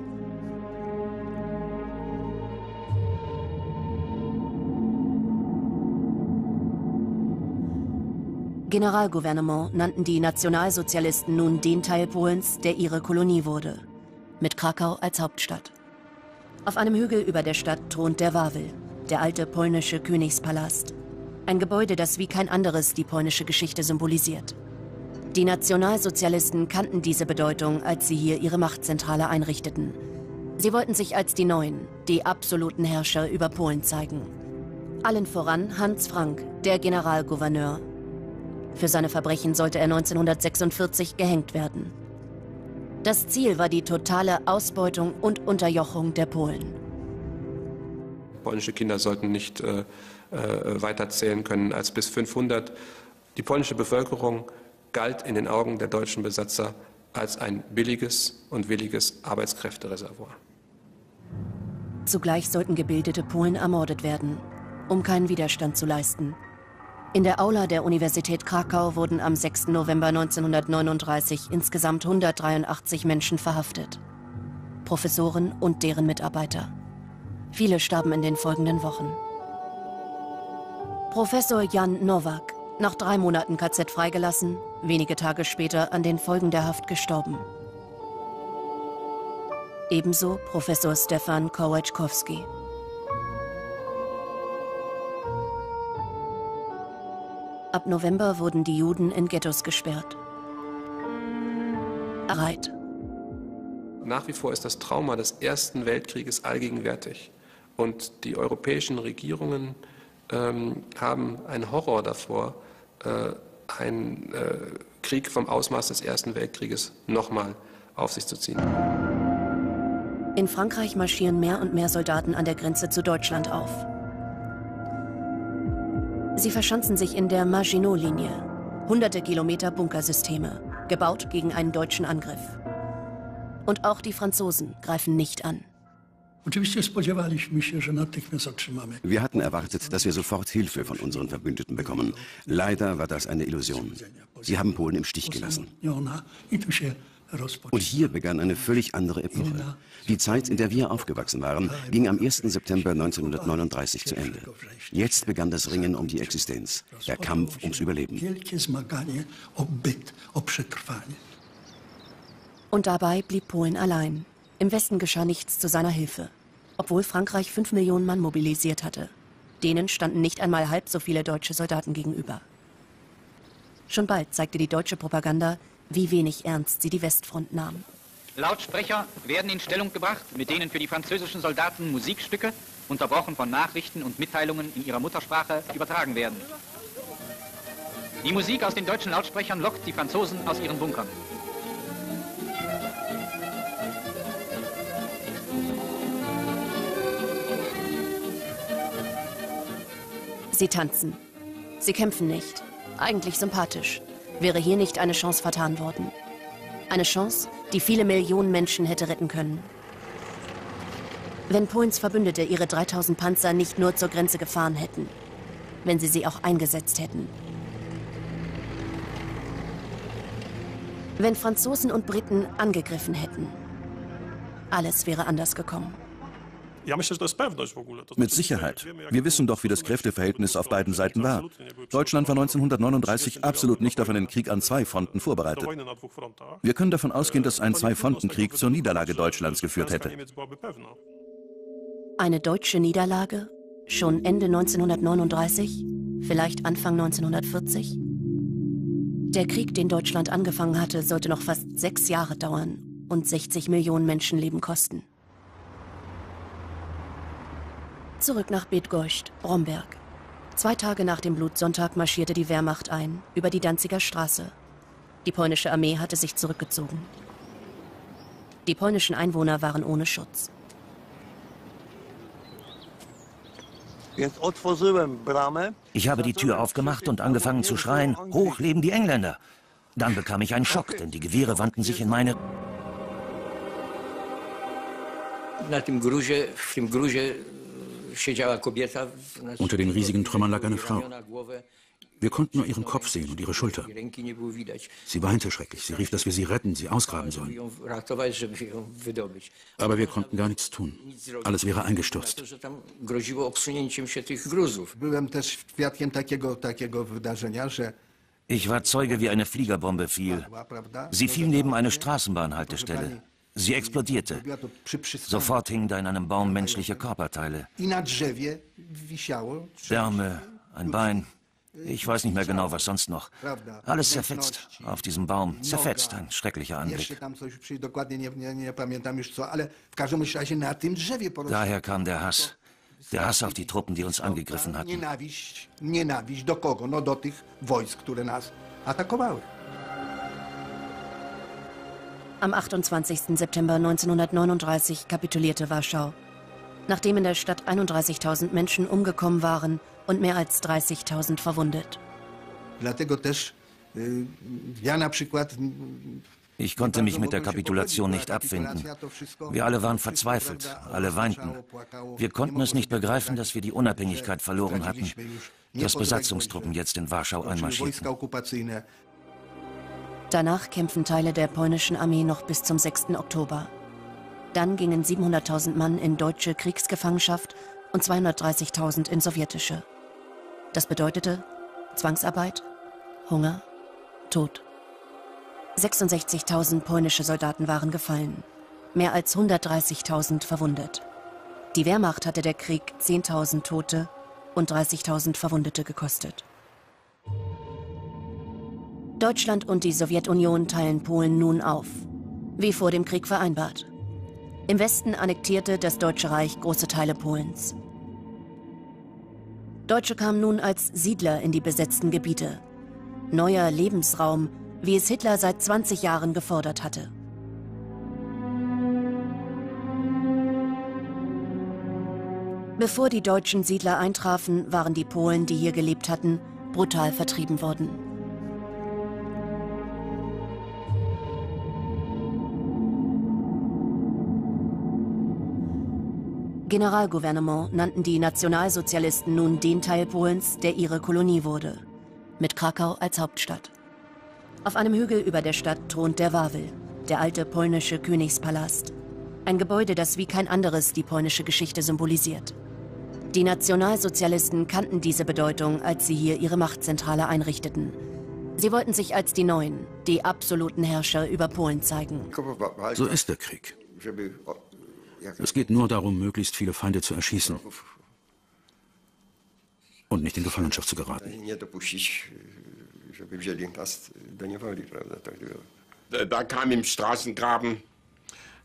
Generalgouvernement nannten die Nationalsozialisten nun den Teil Polens, der ihre Kolonie wurde, mit Krakau als Hauptstadt. Auf einem Hügel über der Stadt thront der Wawel, der alte polnische Königspalast. Ein Gebäude, das wie kein anderes die polnische Geschichte symbolisiert. Die Nationalsozialisten kannten diese Bedeutung, als sie hier ihre Machtzentrale einrichteten. Sie wollten sich als die Neuen, die absoluten Herrscher über Polen zeigen. Allen voran Hans Frank, der Generalgouverneur, für seine Verbrechen sollte er 1946 gehängt werden. Das Ziel war die totale Ausbeutung und Unterjochung der Polen. Polnische Kinder sollten nicht äh, äh, weiter zählen können als bis 500. Die polnische Bevölkerung galt in den Augen der deutschen Besatzer als ein billiges und williges Arbeitskräftereservoir. Zugleich sollten gebildete Polen ermordet werden, um keinen Widerstand zu leisten. In der Aula der Universität Krakau wurden am 6. November 1939 insgesamt 183 Menschen verhaftet. Professoren und deren Mitarbeiter. Viele starben in den folgenden Wochen. Professor Jan Nowak, nach drei Monaten KZ freigelassen, wenige Tage später an den Folgen der Haft gestorben. Ebenso Professor Stefan Kowaczkowski. Ab November wurden die Juden in Ghettos gesperrt. Reit. Nach wie vor ist das Trauma des Ersten Weltkrieges allgegenwärtig. Und die europäischen Regierungen ähm, haben einen Horror davor, äh, einen äh, Krieg vom Ausmaß des Ersten Weltkrieges nochmal auf sich zu ziehen. In Frankreich marschieren mehr und mehr Soldaten an der Grenze zu Deutschland auf. Sie verschanzen sich in der Maginot-Linie. Hunderte Kilometer Bunkersysteme, gebaut gegen einen deutschen Angriff. Und auch die Franzosen greifen nicht an. Wir hatten erwartet, dass wir sofort Hilfe von unseren Verbündeten bekommen. Leider war das eine Illusion. Sie haben Polen im Stich gelassen. Und hier begann eine völlig andere Epoche. Die Zeit, in der wir aufgewachsen waren, ging am 1. September 1939 zu Ende. Jetzt begann das Ringen um die Existenz, der Kampf ums Überleben. Und dabei blieb Polen allein. Im Westen geschah nichts zu seiner Hilfe, obwohl Frankreich fünf Millionen Mann mobilisiert hatte. Denen standen nicht einmal halb so viele deutsche Soldaten gegenüber. Schon bald zeigte die deutsche Propaganda, wie wenig ernst sie die Westfront nahm. Lautsprecher werden in Stellung gebracht, mit denen für die französischen Soldaten Musikstücke, unterbrochen von Nachrichten und Mitteilungen in ihrer Muttersprache, übertragen werden. Die Musik aus den deutschen Lautsprechern lockt die Franzosen aus ihren Bunkern. Sie tanzen. Sie kämpfen nicht. Eigentlich sympathisch wäre hier nicht eine Chance vertan worden. Eine Chance, die viele Millionen Menschen hätte retten können. Wenn Polens Verbündete ihre 3000 Panzer nicht nur zur Grenze gefahren hätten, wenn sie sie auch eingesetzt hätten. Wenn Franzosen und Briten angegriffen hätten. Alles wäre anders gekommen. Mit Sicherheit. Wir wissen doch, wie das Kräfteverhältnis auf beiden Seiten war. Deutschland war 1939 absolut nicht auf einen Krieg an zwei Fronten vorbereitet. Wir können davon ausgehen, dass ein Zwei-Fronten-Krieg zur Niederlage Deutschlands geführt hätte. Eine deutsche Niederlage? Schon Ende 1939? Vielleicht Anfang 1940? Der Krieg, den Deutschland angefangen hatte, sollte noch fast sechs Jahre dauern und 60 Millionen Menschenleben kosten. Zurück nach Bethgorscht, Bromberg. Zwei Tage nach dem Blutsonntag marschierte die Wehrmacht ein, über die Danziger Straße. Die polnische Armee hatte sich zurückgezogen. Die polnischen Einwohner waren ohne Schutz. Ich habe die Tür aufgemacht und angefangen zu schreien, hoch leben die Engländer. Dann bekam ich einen Schock, denn die Gewehre wandten sich in meine... Unter den riesigen Trümmern lag eine Frau. Wir konnten nur ihren Kopf sehen und ihre Schulter. Sie weinte schrecklich. Sie rief, dass wir sie retten, sie ausgraben sollen. Aber wir konnten gar nichts tun. Alles wäre eingestürzt. Ich war Zeuge, wie eine Fliegerbombe fiel. Sie fiel neben eine Straßenbahnhaltestelle. Sie explodierte. Sofort hingen da in einem Baum menschliche Körperteile. Därme, ein Bein. Ich weiß nicht mehr genau, was sonst noch. Alles zerfetzt auf diesem Baum. Zerfetzt, ein schrecklicher Anblick. Daher kam der Hass. Der Hass auf die Truppen, die uns angegriffen hatten. Nienawiść do kogo? No do tych wojsk, które nas atakowały. Am 28. September 1939 kapitulierte Warschau. Nachdem in der Stadt 31.000 Menschen umgekommen waren und mehr als 30.000 verwundet. Ich konnte mich mit der Kapitulation nicht abfinden. Wir alle waren verzweifelt, alle weinten. Wir konnten es nicht begreifen, dass wir die Unabhängigkeit verloren hatten, dass Besatzungstruppen jetzt in Warschau einmarschierten. Danach kämpfen Teile der polnischen Armee noch bis zum 6. Oktober. Dann gingen 700.000 Mann in deutsche Kriegsgefangenschaft und 230.000 in sowjetische. Das bedeutete Zwangsarbeit, Hunger, Tod. 66.000 polnische Soldaten waren gefallen, mehr als 130.000 verwundet. Die Wehrmacht hatte der Krieg 10.000 Tote und 30.000 Verwundete gekostet. Deutschland und die Sowjetunion teilen Polen nun auf, wie vor dem Krieg vereinbart. Im Westen annektierte das Deutsche Reich große Teile Polens. Deutsche kamen nun als Siedler in die besetzten Gebiete. Neuer Lebensraum, wie es Hitler seit 20 Jahren gefordert hatte. Bevor die deutschen Siedler eintrafen, waren die Polen, die hier gelebt hatten, brutal vertrieben worden. Generalgouvernement nannten die Nationalsozialisten nun den Teil Polens, der ihre Kolonie wurde, mit Krakau als Hauptstadt. Auf einem Hügel über der Stadt thront der Wawel, der alte polnische Königspalast. Ein Gebäude, das wie kein anderes die polnische Geschichte symbolisiert. Die Nationalsozialisten kannten diese Bedeutung, als sie hier ihre Machtzentrale einrichteten. Sie wollten sich als die Neuen, die absoluten Herrscher über Polen zeigen. So ist der Krieg. Es geht nur darum, möglichst viele Feinde zu erschießen und nicht in Gefangenschaft zu geraten. Da kam im Straßengraben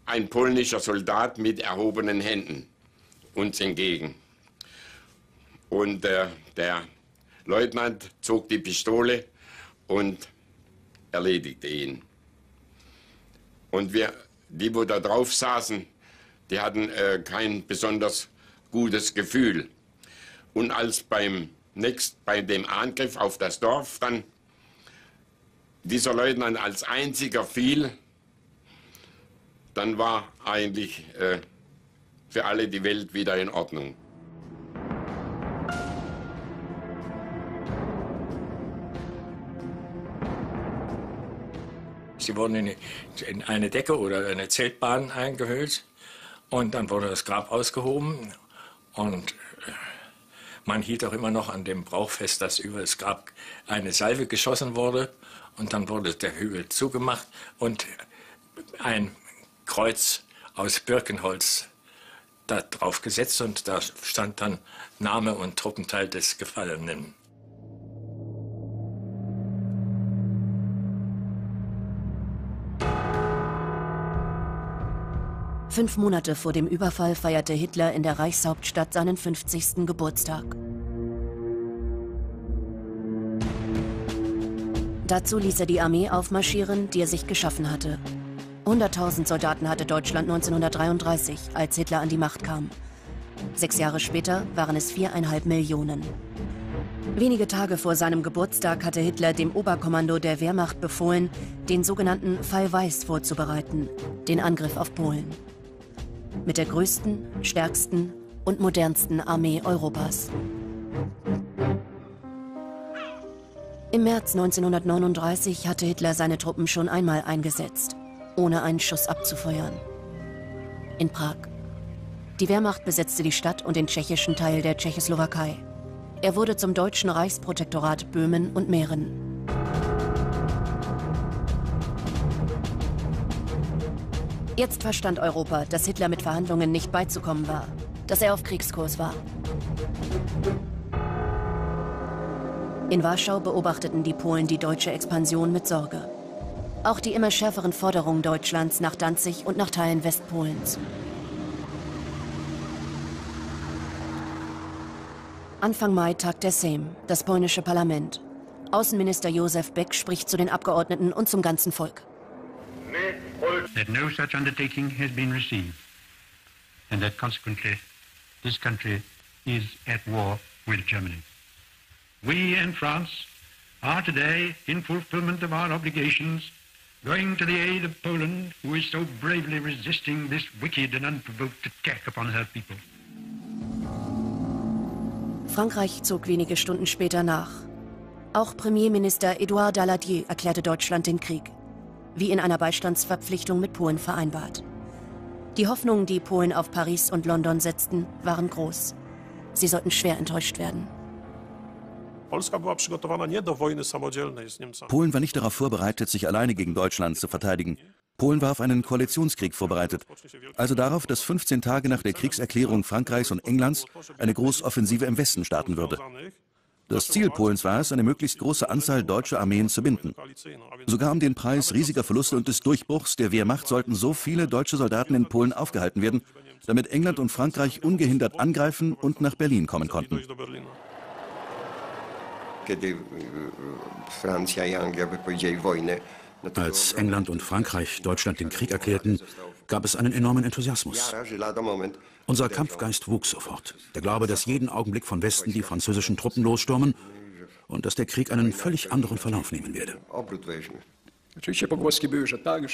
ein polnischer Soldat mit erhobenen Händen uns entgegen. Und äh, der Leutnant zog die Pistole und erledigte ihn. Und wir, die, wo da drauf saßen, die hatten äh, kein besonders gutes Gefühl. Und als beim nächst, bei dem Angriff auf das Dorf dann dieser Leutnant als einziger fiel, dann war eigentlich äh, für alle die Welt wieder in Ordnung. Sie wurden in eine Decke oder eine Zeltbahn eingehüllt. Und dann wurde das Grab ausgehoben und äh, man hielt auch immer noch an dem Brauch fest, dass über das Grab eine Salve geschossen wurde. Und dann wurde der Hügel zugemacht und ein Kreuz aus Birkenholz da drauf gesetzt und da stand dann Name und Truppenteil des Gefallenen. Fünf Monate vor dem Überfall feierte Hitler in der Reichshauptstadt seinen 50. Geburtstag. Dazu ließ er die Armee aufmarschieren, die er sich geschaffen hatte. 100.000 Soldaten hatte Deutschland 1933, als Hitler an die Macht kam. Sechs Jahre später waren es viereinhalb Millionen. Wenige Tage vor seinem Geburtstag hatte Hitler dem Oberkommando der Wehrmacht befohlen, den sogenannten Fall Weiß vorzubereiten, den Angriff auf Polen. Mit der größten, stärksten und modernsten Armee Europas. Im März 1939 hatte Hitler seine Truppen schon einmal eingesetzt, ohne einen Schuss abzufeuern. In Prag. Die Wehrmacht besetzte die Stadt und den tschechischen Teil der Tschechoslowakei. Er wurde zum deutschen Reichsprotektorat Böhmen und Mähren. Jetzt verstand Europa, dass Hitler mit Verhandlungen nicht beizukommen war, dass er auf Kriegskurs war. In Warschau beobachteten die Polen die deutsche Expansion mit Sorge. Auch die immer schärferen Forderungen Deutschlands nach Danzig und nach Teilen Westpolens. Anfang Mai tagt der Sejm, das polnische Parlament. Außenminister Josef Beck spricht zu den Abgeordneten und zum ganzen Volk. That no such undertaking has been received and that consequently this country is at war with Germany. We in France are today, in fulfillment of our obligations, going to the aid of Poland, who is so bravely resisting this wicked and unprovoked attack upon her people. Frankreich zog wenige Stunden später nach. Auch Premierminister Edouard Daladier erklärte Deutschland den Krieg, wie in einer Beistandsverpflichtung mit Polen vereinbart. Die Hoffnungen, die Polen auf Paris und London setzten, waren groß. Sie sollten schwer enttäuscht werden. Polen war nicht darauf vorbereitet, sich alleine gegen Deutschland zu verteidigen. Polen war auf einen Koalitionskrieg vorbereitet, also darauf, dass 15 Tage nach der Kriegserklärung Frankreichs und Englands eine Großoffensive im Westen starten würde. Das Ziel Polens war es, eine möglichst große Anzahl deutscher Armeen zu binden. Sogar um den Preis riesiger Verluste und des Durchbruchs der Wehrmacht sollten so viele deutsche Soldaten in Polen aufgehalten werden, damit England und Frankreich ungehindert angreifen und nach Berlin kommen konnten. Als England und Frankreich Deutschland den Krieg erklärten, gab es einen enormen Enthusiasmus. Unser Kampfgeist wuchs sofort. Der Glaube, dass jeden Augenblick von Westen die französischen Truppen losstürmen und dass der Krieg einen völlig anderen Verlauf nehmen werde.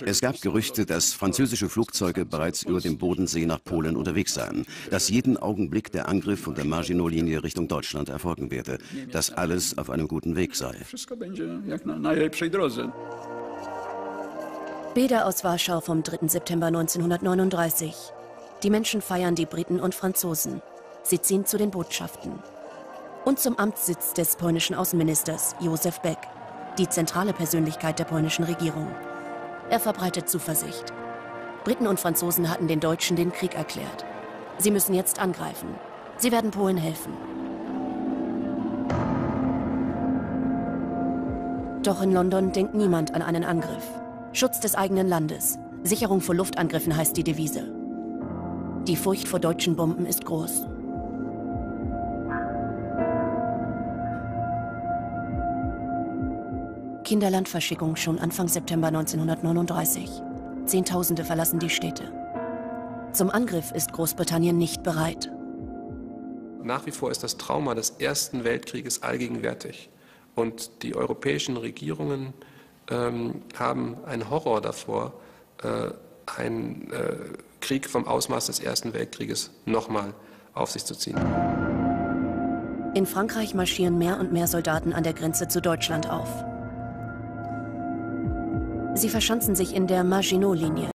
Es gab Gerüchte, dass französische Flugzeuge bereits über dem Bodensee nach Polen unterwegs seien, dass jeden Augenblick der Angriff von der Maginot-Linie Richtung Deutschland erfolgen werde, dass alles auf einem guten Weg sei. Bilder aus Warschau vom 3. September 1939. Die Menschen feiern die Briten und Franzosen. Sie ziehen zu den Botschaften. Und zum Amtssitz des polnischen Außenministers, Josef Beck die zentrale Persönlichkeit der polnischen Regierung. Er verbreitet Zuversicht. Briten und Franzosen hatten den Deutschen den Krieg erklärt. Sie müssen jetzt angreifen. Sie werden Polen helfen. Doch in London denkt niemand an einen Angriff. Schutz des eigenen Landes. Sicherung vor Luftangriffen heißt die Devise. Die Furcht vor deutschen Bomben ist groß. Kinderlandverschickung schon Anfang September 1939. Zehntausende verlassen die Städte. Zum Angriff ist Großbritannien nicht bereit. Nach wie vor ist das Trauma des Ersten Weltkrieges allgegenwärtig. Und die europäischen Regierungen ähm, haben einen Horror davor, äh, einen äh, Krieg vom Ausmaß des Ersten Weltkrieges nochmal auf sich zu ziehen. In Frankreich marschieren mehr und mehr Soldaten an der Grenze zu Deutschland auf. Sie verschanzen sich in der Maginot-Linie,